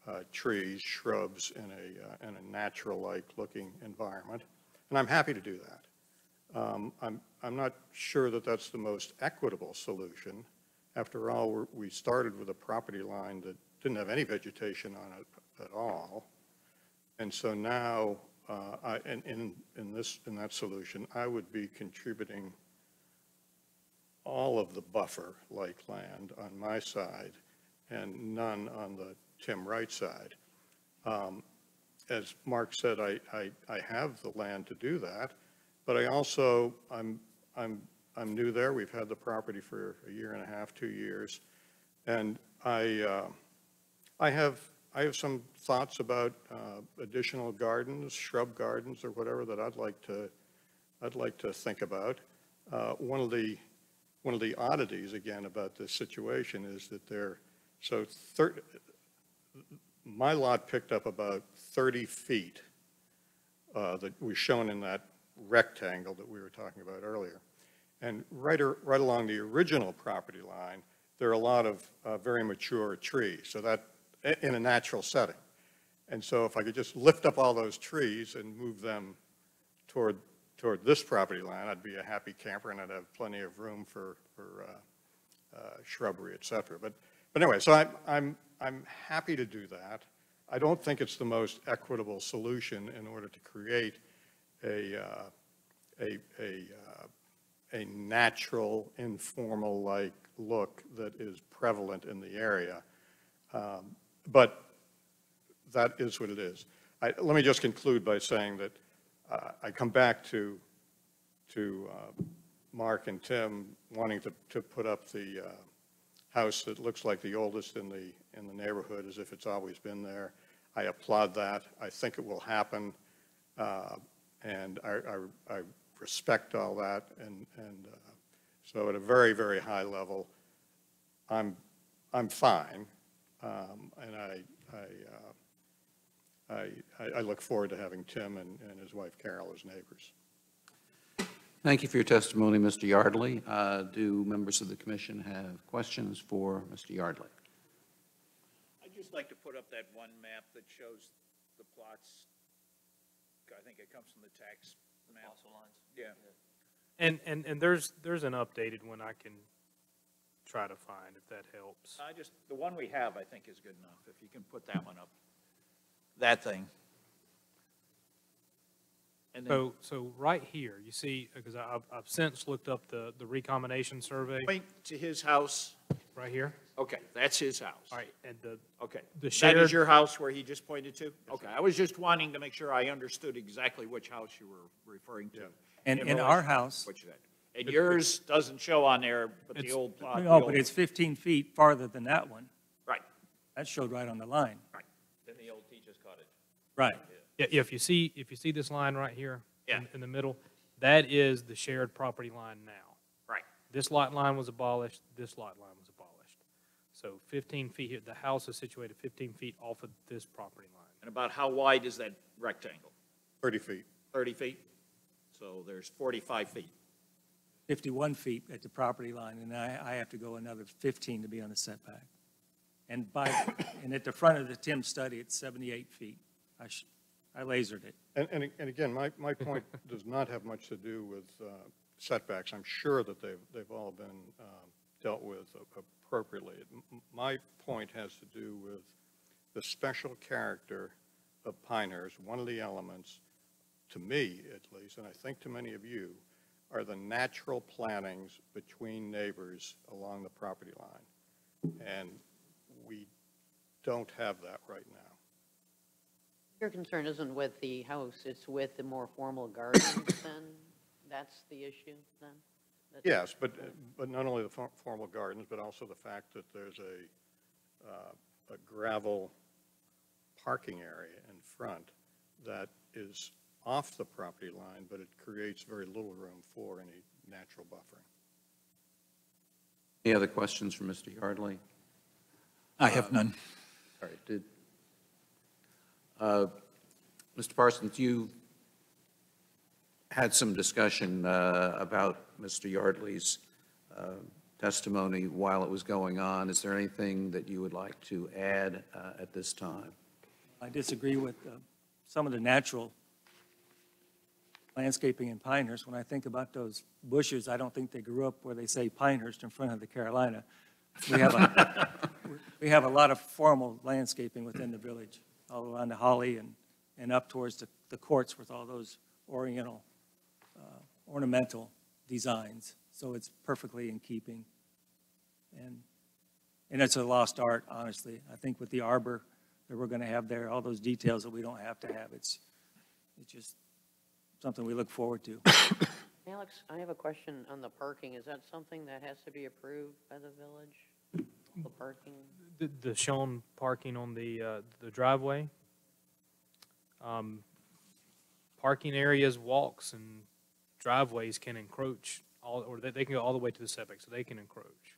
uh, trees, shrubs in a, uh, in a natural-like looking environment, and I'm happy to do that. Um, I'm, I'm not sure that that's the most equitable solution. After all, we started with a property line that didn't have any vegetation on it at all. And so now, uh, I, in, in, in this, in that solution, I would be contributing all of the buffer-like land on my side and none on the Tim Wright side. Um, As Mark said, I, I, I have the land to do that, but I also, I'm, I'm, I'm new there. We've had the property for a year and a half, two years. And I, uh, I have, I have some thoughts about uh, additional gardens, shrub gardens or whatever that I'd like to, I'd like to think about. Uh, One of the, one of the oddities, again, about this situation is that there, so thir, my lot picked up about 30 feet uh, that was shown in that rectangle that we were talking about earlier. And right, ar- right along the original property line, there are a lot of uh, very mature trees, so that, in a natural setting. And so if I could just lift up all those trees and move them toward, toward this property line, I'd be a happy camper and I'd have plenty of room for, for uh, uh, shrubbery, et cetera. But, but anyway, so I'm, I'm, I'm happy to do that. I don't think it's the most equitable solution in order to create a, uh, a, a, uh, a natural, informal-like look that is prevalent in the area. Um, But that is what it is. I, let me just conclude by saying that uh, I come back to, to uh, Mark and Tim wanting to, to put up the uh, house that looks like the oldest in the, in the neighborhood as if it's always been there. I applaud that. I think it will happen. Uh, And I, I, I respect all that. And, and uh, so at a very, very high level, I'm, I'm fine. Um, And I, I, uh, I, I- I look forward to having Tim and, and his wife Carol as neighbors. Thank you for your testimony, Mr. Yardley. Uh, Do members of the commission have questions for Mr. Yardley? I'd just like to put up that one map that shows the plots. I think it comes from the tax map. Yeah. And, and, and there's, there's an updated one I can try to find, if that helps. I just, the one we have, I think, is good enough, if you can put that one up. That thing. And then, So, so right here, you see, because I've, I've since looked up the, the recombination survey, point to his house. right here. Okay, that's his house. All right, and the, Okay. The That shared- is your house where he just pointed to? Okay, I was just wanting to make sure I understood exactly which house you were referring to. And in in relation our house, what you said. And yours doesn't show on there, but the It's- old plot. the no, but it's 15 feet farther than that one. Right, That showed right on the line. right. Then the old teacher's cottage. Right. yeah, if you see, if you see this line right here. Yeah. in- In the middle, that is the shared property line now. right. This lot line was abolished, this lot line was abolished. So 15 feet here, the house is situated 15 feet off of this property line. And about how wide is that rectangle? 30 feet. 30 feet? So there's 45 feet. 51 feet at the property line, and I, I have to go another 15 to be on the setback. And by, and at the front of the Tim study, it's 78 feet. I, sh- I lasered it. And, and, and again, my, my point does not have much to do with uh, setbacks. I'm sure that they've, they've all been um, dealt with appropriately. My point has to do with the special character of Pinehurst. One of the elements, to me at least, and I think to many of you, are the natural plantings between neighbors along the property line. And we don't have that right now. Your concern isn't with the house, it's with the more formal gardens then? That's the issue then? That- Yes, but, but not only the for- formal gardens, but also the fact that there's a, uh, a gravel parking area in front that is off the property line, but it creates very little room for any natural buffering. Any other questions for Mr. Yardley? I have none. All right, did, uh, Mr. Parsons, you had some discussion uh, about Mr. Yardley's uh, testimony while it was going on. Is there anything that you would like to add uh, at this time? I disagree with uh, some of the natural landscaping in Pinehurst. When I think about those bushes, I don't think they grew up where they say Pinehurst in front of the Carolina. We have a, we have a lot of formal landscaping within the village, all around the Holly and, and up towards the, the courts with all those oriental, uh, ornamental designs. So it's perfectly in keeping. And, and it's a lost art, honestly. I think with the arbor that we're going to have there, all those details that we don't have to have, it's, it's just something we look forward to. Alex, I have a question on the parking. Is that something that has to be approved by the village? The parking? The, the shown parking on the, uh, the driveway. Um, Parking areas, walks and driveways can encroach all, or they, they can go all the way to the setback, so they can encroach.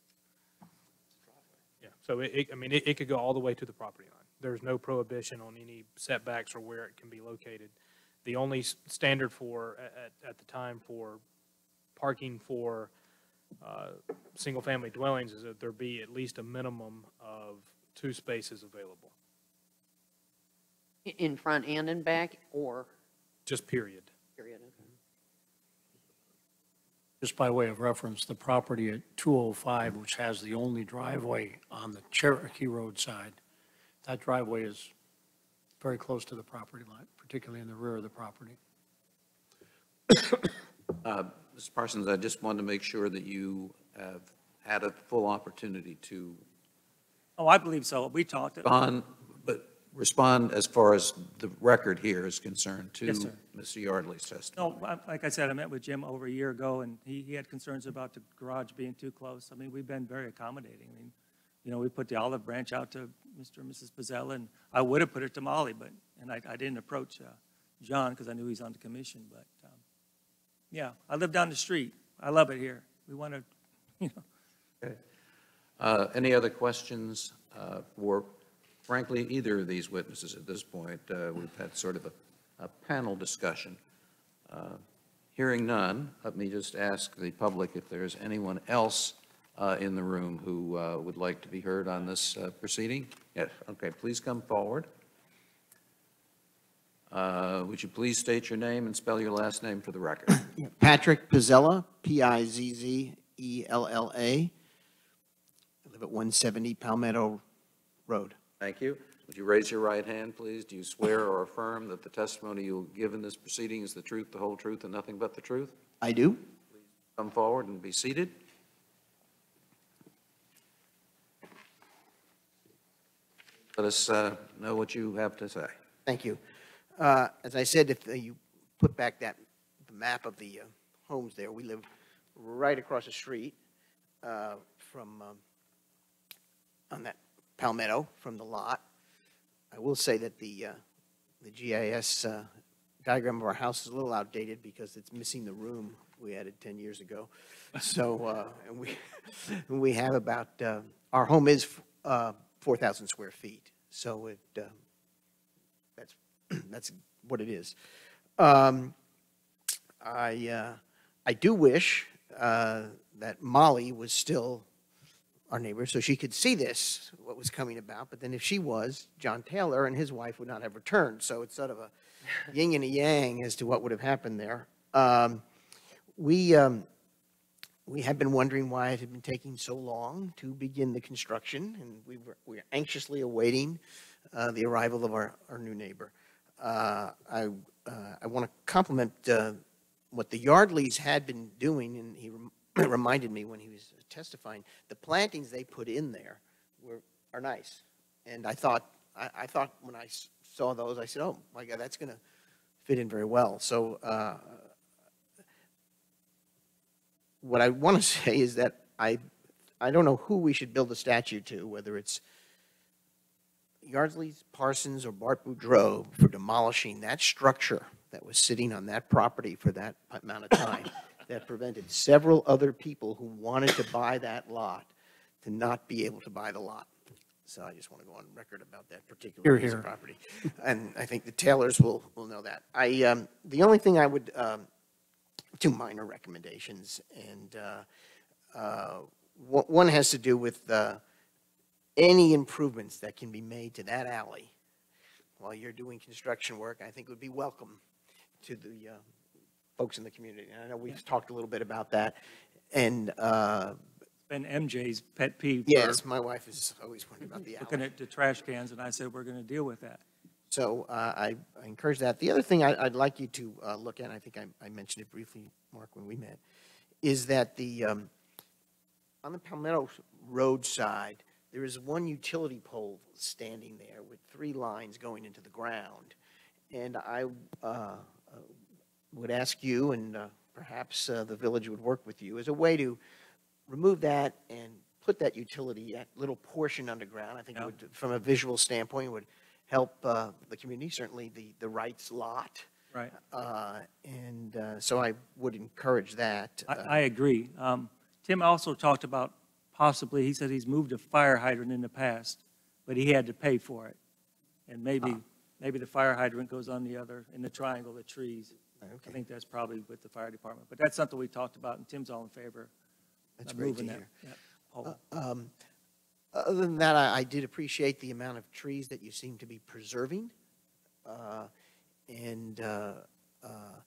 Yeah, so it, it, I mean, it, it could go all the way to the property line. There's no prohibition on any setbacks or where it can be located. The only standard for, at, at the time for parking for, uh, single-family dwellings is that there be at least a minimum of two spaces available, In front and in back, or just period. period? okay. Just by way of reference, the property at 205, which has the only driveway on the Cherokee Road side, that driveway is very close to the property line, particularly in the rear of the property. Uh, Mr. Parsons, I just wanted to make sure that you have had a full opportunity to Oh, I believe so. We talked. respond, but respond as far as the record here is concerned to Yes, sir. Mr. Yardley's testimony. No, I- like I said, I met with Jim over a year ago, and he, he had concerns about the garage being too close. I mean, we've been very accommodating. I mean, you know, we put the olive branch out to Mr. and Mrs. Pizzella, and I would have put it to Molly, but, and I, I didn't approach uh, John because I knew he's on the commission, but, um, yeah, I live down the street. I love it here. We want to, you know, Uh, Any other questions uh, for, frankly, either of these witnesses at this point? Uh, We've had sort of a a panel discussion. Uh, Hearing none, let me just ask the public if there's anyone else uh, in the room who uh, would like to be heard on this uh, proceeding? Yes, okay, please come forward. Uh, Would you please state your name and spell your last name for the record? Patrick Pizzella, P-I-Z-Z-E-L-L-A. I live at 170 Palmetto Road. Thank you. Would you raise your right hand, please? Do you swear or affirm that the testimony you'll give in this proceeding is the truth, the whole truth, and nothing but the truth? I do. Please come forward and be seated. Let us uh, know what you have to say. Thank you. Uh, As I said, if you put back that, the map of the uh, homes there, we live right across the street uh, from, um, on that Palmetto, from the lot. I will say that the, uh, the GIS diagram of our house is a little outdated because it's missing the room we added 10 years ago. So, uh, we, we have about, uh, our home is uh, 4,000 square feet. So it, uh, that's, that's what it is. Um, I, uh, I do wish uh, that Molly was still our neighbor, so she could see this, what was coming about. But then if she was, John Taylor and his wife would not have returned. So it's sort of a yin and a yang as to what would have happened there. Um, We, um, we have been wondering why it had been taking so long to begin the construction, and we were, we are anxiously awaiting uh, the arrival of our, our new neighbor. Uh, I, uh, I want to compliment uh, what the Yardleys had been doing, and he rem- reminded me when he was testifying, the plantings they put in there were, are nice. And I thought, I, I thought when I saw those, I said, oh, my God, that's going to fit in very well. So uh, what I want to say is that I, I don't know who we should build a statue to, whether it's Yardsleys, Parsons, or Bart Boudreau for demolishing that structure that was sitting on that property for that amount of time, that prevented several other people who wanted to buy that lot to not be able to buy the lot. So I just want to go on record about that particular Hear, piece hear. of property. And I think the Taylors will, will know that. I, um, the only thing I would, um, two minor recommendations, and uh, uh, one has to do with uh, any improvements that can be made to that alley while you're doing construction work, I think would be welcome to the uh, folks in the community. And I know we've talked a little bit about that. And, uh, Been MJ's pet peeve. yes, my wife is always wondering about the alley. Looking at the trash cans, and I said, we're going to deal with that. So uh, I I encourage that. The other thing I- I'd like you to uh, look at, I think I I mentioned it briefly, Mark, when we met, is that the, um, on the Palmetto Road side, there is one utility pole standing there with three lines going into the ground. And I uh, uh, would ask you, and uh, perhaps uh, the village would work with you, as a way to remove that and put that utility, that little portion underground. I think it Yeah. would, from a visual standpoint, would help uh, the community, certainly the, the rights lot. Right. Uh, And uh, so I would encourage that. I, Uh, I agree. Um, Tim also talked about possibly, he said he's moved a fire hydrant in the past, but he had to pay for it. And maybe, Ah. maybe the fire hydrant goes on the other, in the triangle, the trees. I think that's probably with the fire department. But that's something we talked about, and Tim's all in favor. that's great to that- hear. that pole. Um, Other than that, I I did appreciate the amount of trees that you seem to be preserving. Uh, And uh, uh,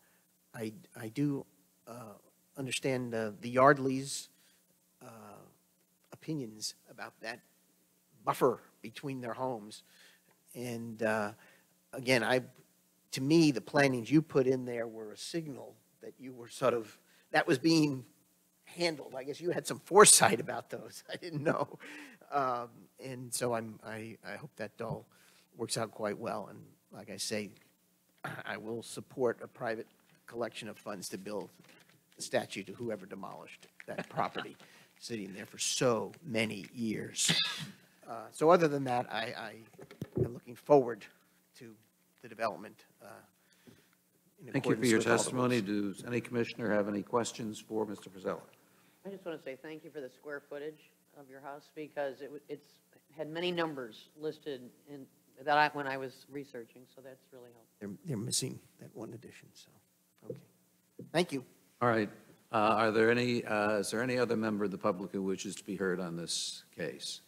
I I do uh, understand uh, the Yardleys' uh, opinions about that buffer between their homes. And again, I, to me, the plantings you put in there were a signal that you were sort of, that was being handled. I guess you had some foresight about those. I didn't know. Um, And so I'm, I, I hope that all works out quite well. And like I say, I will support a private collection of funds to build a statue to whoever demolished that property, sitting there for so many years. Uh, So other than that, I, I am looking forward to the development. uh, in Thank you for your with all the testimony. rules. Does any commissioner have any questions for Mr. Pizzella? I just want to say thank you for the square footage of your house because it, it's, had many numbers listed in, that I, when I was researching, so that's really helpful. They're, they're missing that one addition, so, okay. Thank you. All right. Uh, Are there any, uh, is there any other member of the public who wishes to be heard on this case?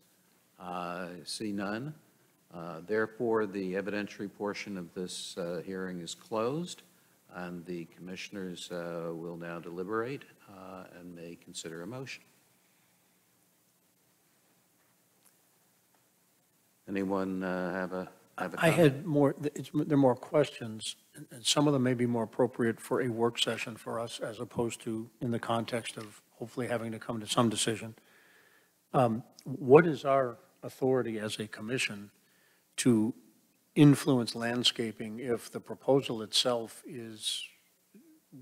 Uh, See none. Uh, Therefore, the evidentiary portion of this uh, hearing is closed, and the commissioners uh, will now deliberate uh, and may consider a motion. Anyone uh, have a, have a I comment? had more, it's, there are more questions, and- and some of them may be more appropriate for a work session for us as opposed to in the context of hopefully having to come to some decision. Um, What is our authority as a commission to influence landscaping if the proposal itself is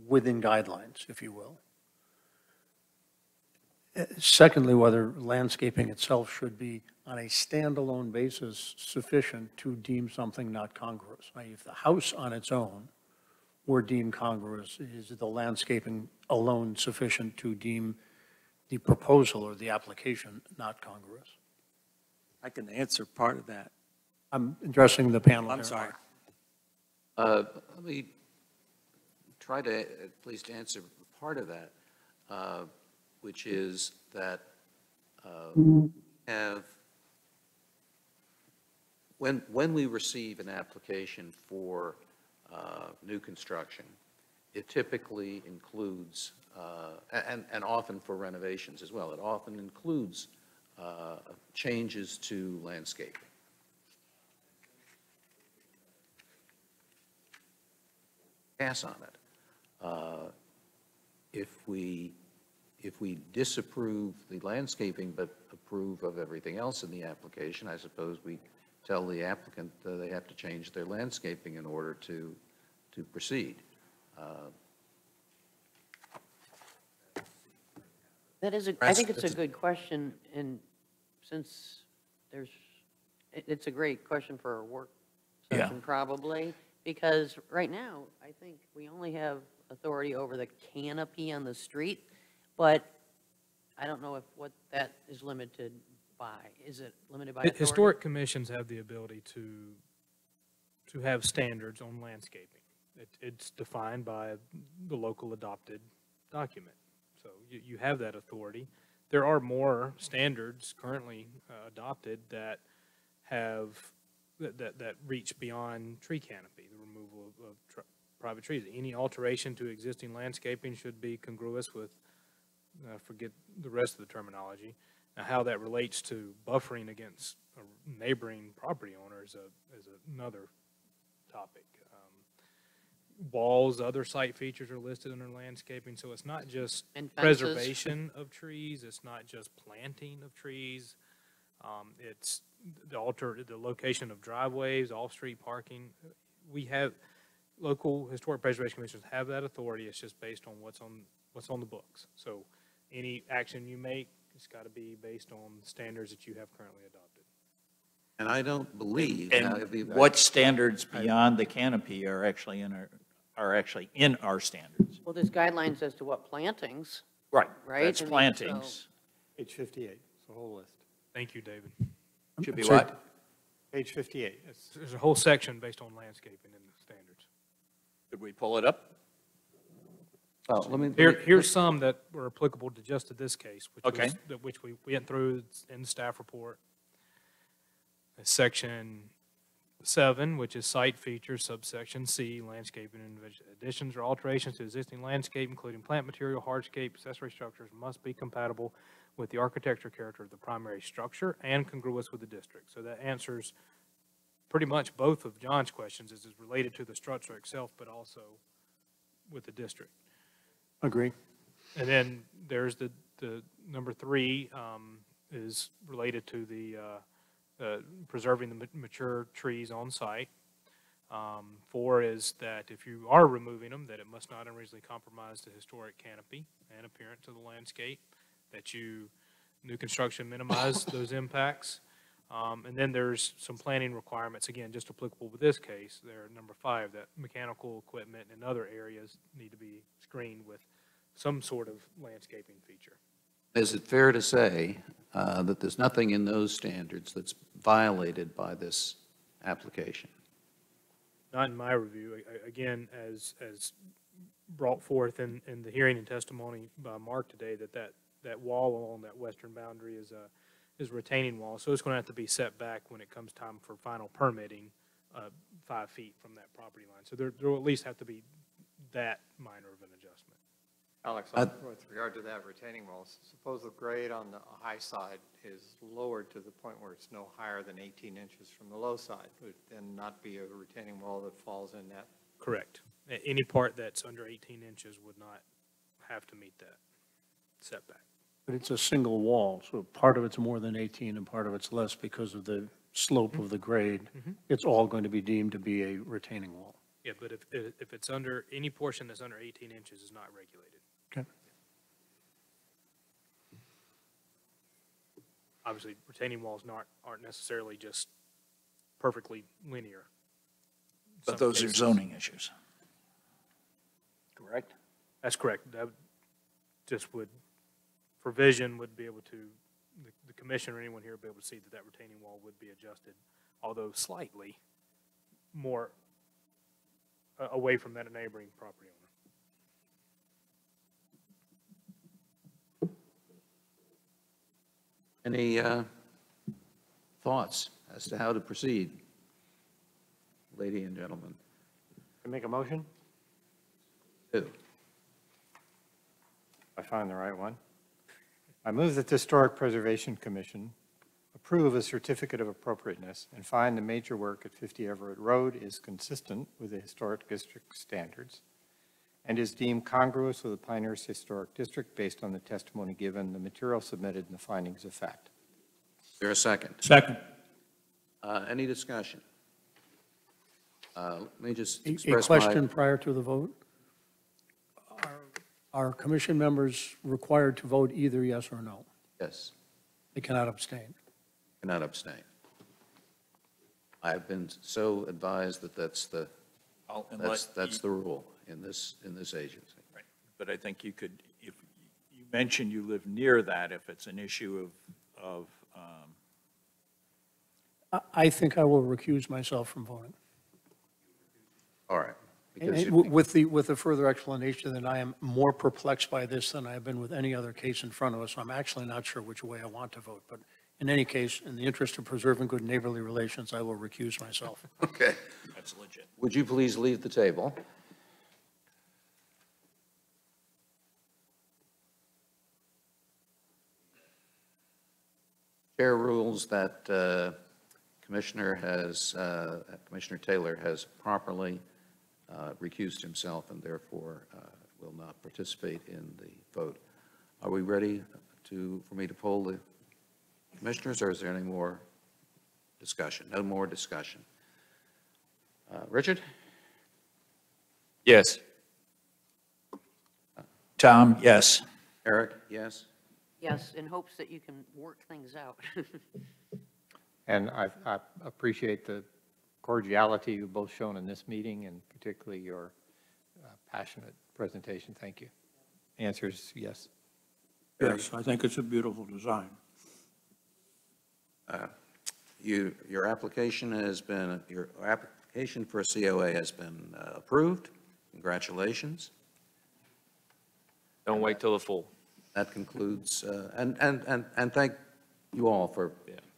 within guidelines, if you will? Uh, Secondly, whether landscaping itself should be on a standalone basis sufficient to deem something not congruous. I- If the house on its own were deemed congruous, is the landscaping alone sufficient to deem the proposal or the application not congruous? I can answer part of that. I'm addressing the panel I'm here. sorry. Uh, Let me try to at least answer part of that, uh, which is that uh, have, when, when we receive an application for uh, new construction, it typically includes, uh, and, and often for renovations as well, it often includes uh, changes to landscaping. pass on it. Uh, If we, if we disapprove the landscaping but approve of everything else in the application, I suppose we tell the applicant uh, they have to change their landscaping in order to, to proceed. Uh, That is, a. I That's- think it's a that's a- good question, and since there's, it- it's a great question for a work Yeah. session, probably, because right now, I think we only have authority over the canopy on the street, but I don't know if what that is limited by. Is it limited by Hi- authority? Historic commissions have the ability to, to have standards on landscaping. It, it's defined by the local adopted document. So you, you have that authority. there are more standards currently uh, adopted that have, that, that, that reach beyond tree canopy, the removal of, of tr- private trees. Any alteration to existing landscaping should be congruous with, uh, forget the rest of the terminology. Now, how that relates to buffering against a neighboring property owner is a, is another topic. Um, Walls, other site features are listed under landscaping, so it's not just preservation of trees, it's not just planting of trees. Um, it's the alter, the location of driveways, off-street parking. We have, local historic preservation commissions have that authority, it's just based on what's on, what's on the books. So any action you make, it's got to be based on standards that you have currently adopted. And I don't believe. now, And if what standards beyond the canopy are actually in our, are actually in our standards? Well, there's guidelines as to what plantings, Right. Right, That's I mean, plantings. Page 58, it's a whole list. Thank you, David. Should be what? Page 58, it's There's a whole section based on landscaping in the standards. Could we pull it up? Well, let me. Here, here's some that were applicable to just to this case, which Okay. was, that which we went through in the staff report. Section seven, which is site features, subsection C, landscaping and veg- additions or alterations to existing landscape, including plant material, hardscape, accessory structures, must be compatible with the architecture character of the primary structure and congruous with the district. So that answers pretty much both of John's questions, is is related to the structure itself, but also with the district. Agree. And then there's the, the number three um, is related to the, uh, uh, preserving the mature trees on site. Um, Four is that if you are removing them, that it must not unreasonably compromise the historic canopy and appearance of the landscape, that you, new construction minimize those impacts. Um, And then there's some planning requirements, again, just applicable with this case. There, number five, that mechanical equipment and other areas need to be screened with some sort of landscaping feature. Is it fair to say uh, that there's nothing in those standards that's violated by this application? Not in my review. A- Again, as, as brought forth in, in the hearing and testimony by Mark today, that that, that wall along that western boundary is a, is a retaining wall. So it's going to have to be set back when it comes time for final permitting, uh, five feet from that property line. So there, there will at least have to be that minor of an adjustment. Alex, Uh, with regard to that retaining wall, suppose the grade on the high side is lowered to the point where it's no higher than 18 inches from the low side, would then not be a retaining wall that falls in that. Correct. Any part that's under 18 inches would not have to meet that setback. But it's a single wall, so part of it's more than 18 and part of it's less because of the slope of the grade. Mhm. It's all going to be deemed to be a retaining wall. Yeah, but if, if if it's under, any portion that's under 18 inches is not regulated. Okay. Obviously, retaining walls not, aren't necessarily just perfectly linear. But Some those are cases- zoning issues. Correct? That's correct. That would- just would, for vision, would be able to, the- the commission or anyone here would be able to see that that retaining wall would be adjusted, although slightly more a- away from that neighboring property owner. Any uh, thoughts as to how to proceed? Lady and gentlemen. Can I make a motion? Who? I find the right one. I move that the Historic Preservation Commission approve a certificate of appropriateness and find the major work at 50 Everett Road is consistent with the Historic District standards and is deemed congruous with the Pinehurst Historic District based on the testimony given, the material submitted, and the findings of fact. Is there a second? Second. Uh, Any discussion? Uh, Let me just A- A express my... question prior to the vote? Are- Are commission members required to vote either yes or no? Yes, They cannot abstain. cannot abstain. I've been so advised that that's the, I'll- and that's, let that's you- the rule in this, in this agency. Right. But I think you could, if, you mentioned you live near that, if it's an issue of, of, um, I- I think I will recuse myself from voting. All right. Because And you- w- With the, with the further explanation that I am more perplexed by this than I've been with any other case in front of us. I'm actually not sure which way I want to vote, but in any case, in the interest of preserving good neighborly relations, I will recuse myself. Okay. That's legit. Would you please leave the table? Rules that uh, Commissioner has, uh, Commissioner Taylor has properly uh, recused himself and therefore uh, will not participate in the vote. Are we ready to, for me to poll the commissioners, or is there any more discussion? No more discussion. Uh, Richard? Yes. Tom, yes. Eric, yes? Yes, in hopes that you can work things out. And I, I appreciate the cordiality you've both shown in this meeting, and particularly your uh, passionate presentation. Thank you. Answer is yes. Yes, I think it's a beautiful design. Uh, You, your application has been, your application for a COA has been uh, approved. Congratulations. Don't wait till the full. That concludes, uh, and, and, and and thank you all for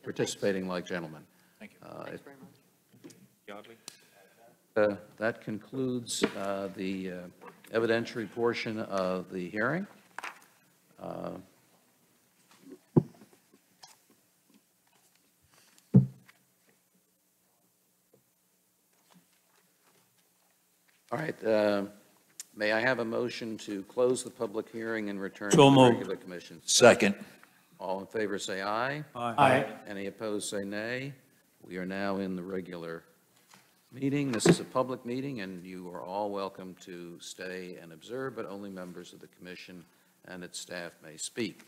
participating like gentlemen. Thank you. Uh, Thanks very much. Yardley? Uh, That concludes uh, the uh, evidentiary portion of the hearing. Uh, All right, uh, may I have a motion to close the public hearing and return to So the moved. regular commission? Second. All in favor, say aye. Aye. Any opposed, say nay. We are now in the regular meeting. This is a public meeting, and you are all welcome to stay and observe, but only members of the commission and its staff may speak.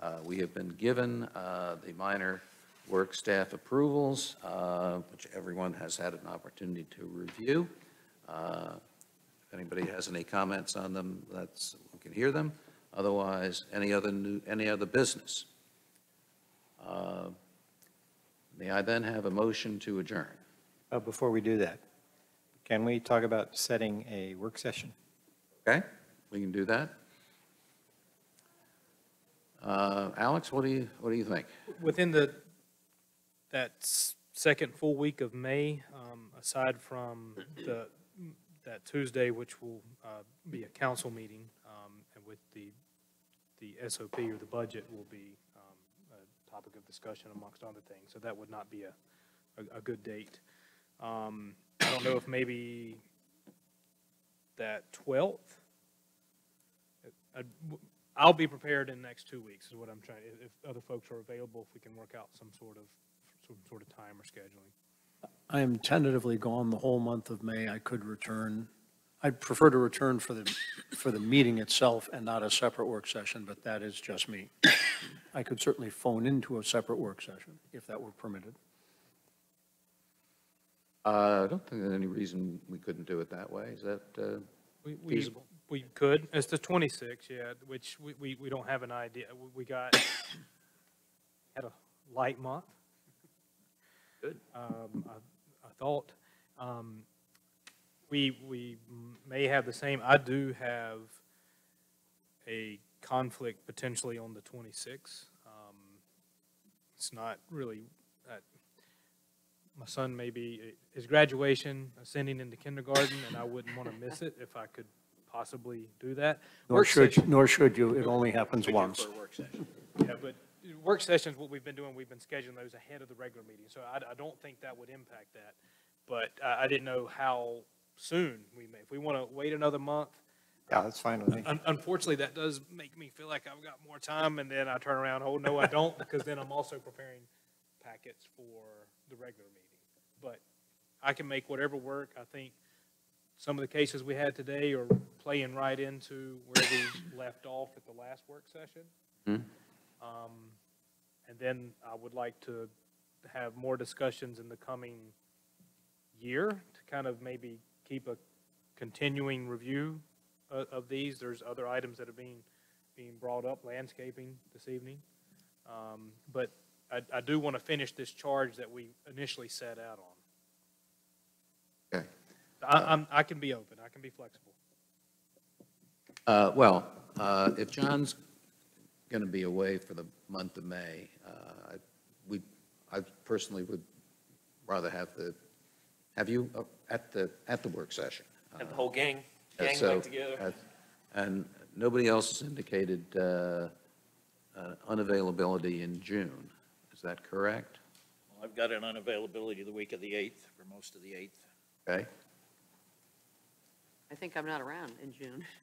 Uh, We have been given uh, the minor work staff approvals, uh, which everyone has had an opportunity to review. Uh, If anybody has any comments on them, that's, we can hear them. Otherwise, any other new, any other business? Uh, May I then have a motion to adjourn? Uh, Before we do that, can we talk about setting a work session? Okay, we can do that. Uh, Alex, what do you, what do you think? Within the, that s- second full week of May, um, aside from the, that Tuesday, which will uh, be a council meeting, um, and with the, the SOP or the budget will be um, a topic of discussion amongst other things, so that would not be a, a- a good date. Um, I don't know if maybe that 12th? I'd- I'll be prepared in the next two weeks, is what I'm trying, if if other folks are available, if we can work out some sort of, some sort of time or scheduling. I am tentatively gone the whole month of May. I could return. I'd prefer to return for the, for the meeting itself and not a separate work session, but that is just me. I could certainly phone into a separate work session if that were permitted. Uh, I don't think there's any reason we couldn't do it that way. Is that uh, We, we, feasible? we could, it's the 26th, yeah, which we, we, we don't have an idea, We- we got, had a light month. Good. Um, I, I thought, um, we, we may have the same, I do have a conflict potentially on the 26th. Um, It's not really, uh, my son may be, his graduation, ascending into kindergarten, and I wouldn't want to miss it if I could possibly do that. Nor Work should, session- nor should you. It only happens once. Yeah, but work sessions, what we've been doing, we've been scheduling those ahead of the regular meeting, so I, I don't think that would impact that. But I, I didn't know how soon we may, if we want to wait another month. Yeah, that's fine with me. Un- Unfortunately, that does make me feel like I've got more time, and then I turn around, oh, no, I don't, because then I'm also preparing packets for the regular meeting. But I can make whatever work. I think some of the cases we had today are playing right into where we left off at the last work session. Hmm? Um, And then I would like to have more discussions in the coming year to kind of maybe keep a continuing review of, of these. There's other items that are being, being brought up, landscaping this evening. Um, But I, I do want to finish this charge that we initially set out on. Okay. I, I'm, I can be open, I can be flexible. Uh, Well, uh, if John's going to be away for the month of May, uh, I- we, I personally would rather have the, have you uh, at the, at the work session. And the whole gang, Uh, gang so, back together. uh, And nobody else has indicated uh, uh, unavailability in June. Is that correct? Well, I've got an unavailability the week of the 8th, for most of the 8th. Okay? I think I'm not around in June.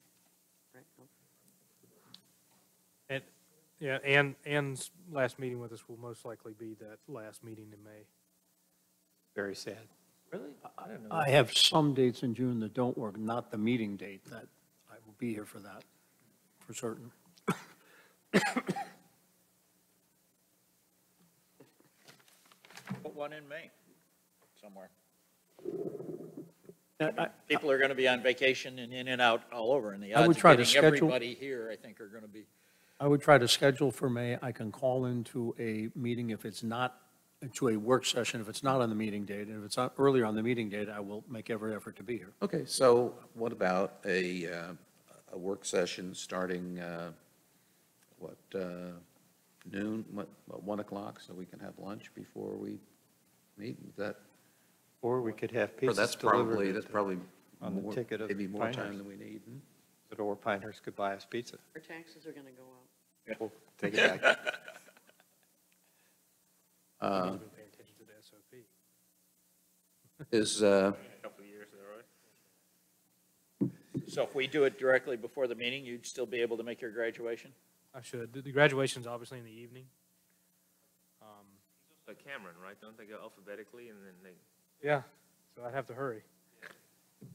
Right? No. And, yeah, and Ann's last meeting with us will most likely be that last meeting in May. Very sad. Really? I don't know. I have some dates in June that don't work, not the meeting date, that I will be here for that, for certain. Put one in May, somewhere. I- I- People are going to be on vacation and in and out all over, and the I would odds of try to schedule- everybody here, I think, are going to be. I would try to schedule for May. I can call into a meeting if it's not, to a work session if it's not on the meeting date. And if it's not earlier on the meeting date, I will make every effort to be here. Okay, so what about a, uh, a work session starting, uh, what, uh, noon, what, what, 1 o'clock, so we can have lunch before we meet? Is that, Or we could have or pizzas that's delivered. probably, at that's probably on the more, ticket of maybe more time Pinehurst. than we need. hmm? Or Pinehurst could buy us pizza. Our taxes are going to go up. We'll take it back. Uh, paying attention to the SOP. Is, uh, A couple of years there, right? So if we do it directly before the meeting, you'd still be able to make your graduation? I should. The- The graduation's obviously in the evening. Um, Like Cameron, right? Don't they go alphabetically and then they? Yeah, so I'd have to hurry.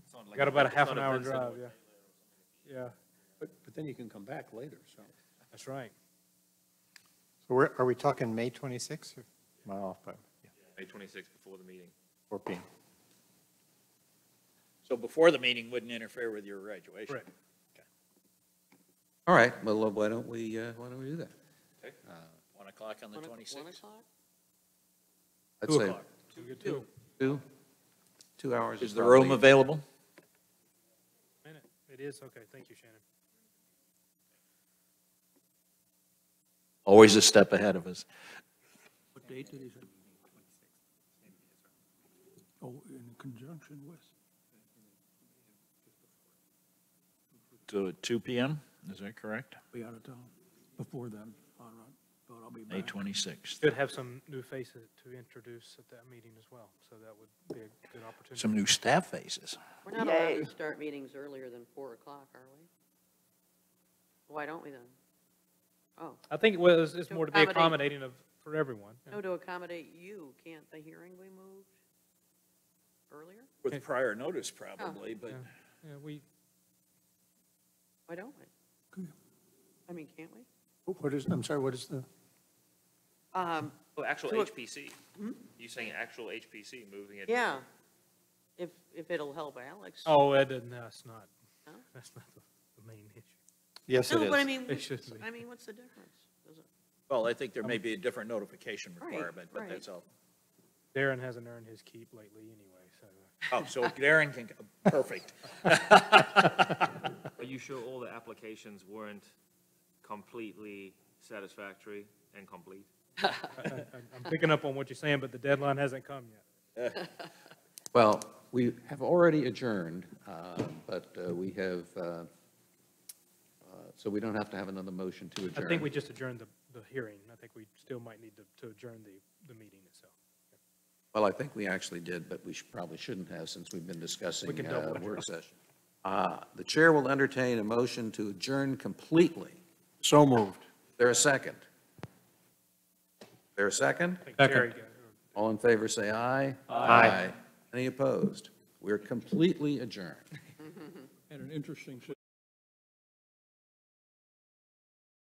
it's not like Got about a it's half not an hour Vince drive, yeah. Yeah, But, but then you can come back later, so. That's right. So we're, are we talking May 26th or am I off by May twenty-sixth before the meeting. 4 PM? So before the meeting wouldn't interfere with your graduation? Correct. all right, well, uh, why don't we, uh, why don't we do that? Uh, 1 o'clock on the 26th? One o'clock? I'd Two say o'clock. So two. Two? Two hours Is is the room available? Minute. It is, okay, thank you, Shannon. Always a step ahead of us. What date did he say? Oh, in conjunction with? To 2 PM, is that correct? Be out of town before then, all right, but I'll be May back. 26th. Should have some new faces to introduce at that meeting as well, so that would be a good opportunity. Some new staff faces. We're not allowed to start meetings earlier than 4 o'clock, are we? Why don't we then? Oh, I think it was, it's To more to be accommodate- accommodating of, for everyone. no, to accommodate you, can't the hearing be moved earlier? With prior notice, probably, but. Yeah. Yeah, we, Why don't we? I mean, can't we? What is, I'm sorry, what is the? Um, Oh, actual To HPC. You saying actual HPC moving it? yeah, if, if it'll help Alex. oh, that doesn't, that's not, No? that's not the the main issue. Yes, it No, but I mean, It should be. I mean, what's the difference? Does it- Well, I think there may be a different notification Right, requirement, but right. that's all. Darren hasn't earned his keep lately anyway, so. Oh, so Darren can, perfect. Are you sure all the applications weren't completely satisfactory and complete? I- I- I'm picking up on what you're saying, but the deadline hasn't come yet. Well, we have already adjourned, uh, but uh, we have, uh, so we don't have to have another motion to adjourn. I think we just adjourned the, the hearing. I think we still might need to, to adjourn the, the meeting itself. Well, I think we actually did, but we should, probably shouldn't have since we've been discussing We can double uh, it. work session. Uh, The chair will entertain a motion to adjourn completely. So moved. There a second? There a second? I think Terry got- All in favor, say aye. Aye. Any opposed? We're completely adjourned. And an interesting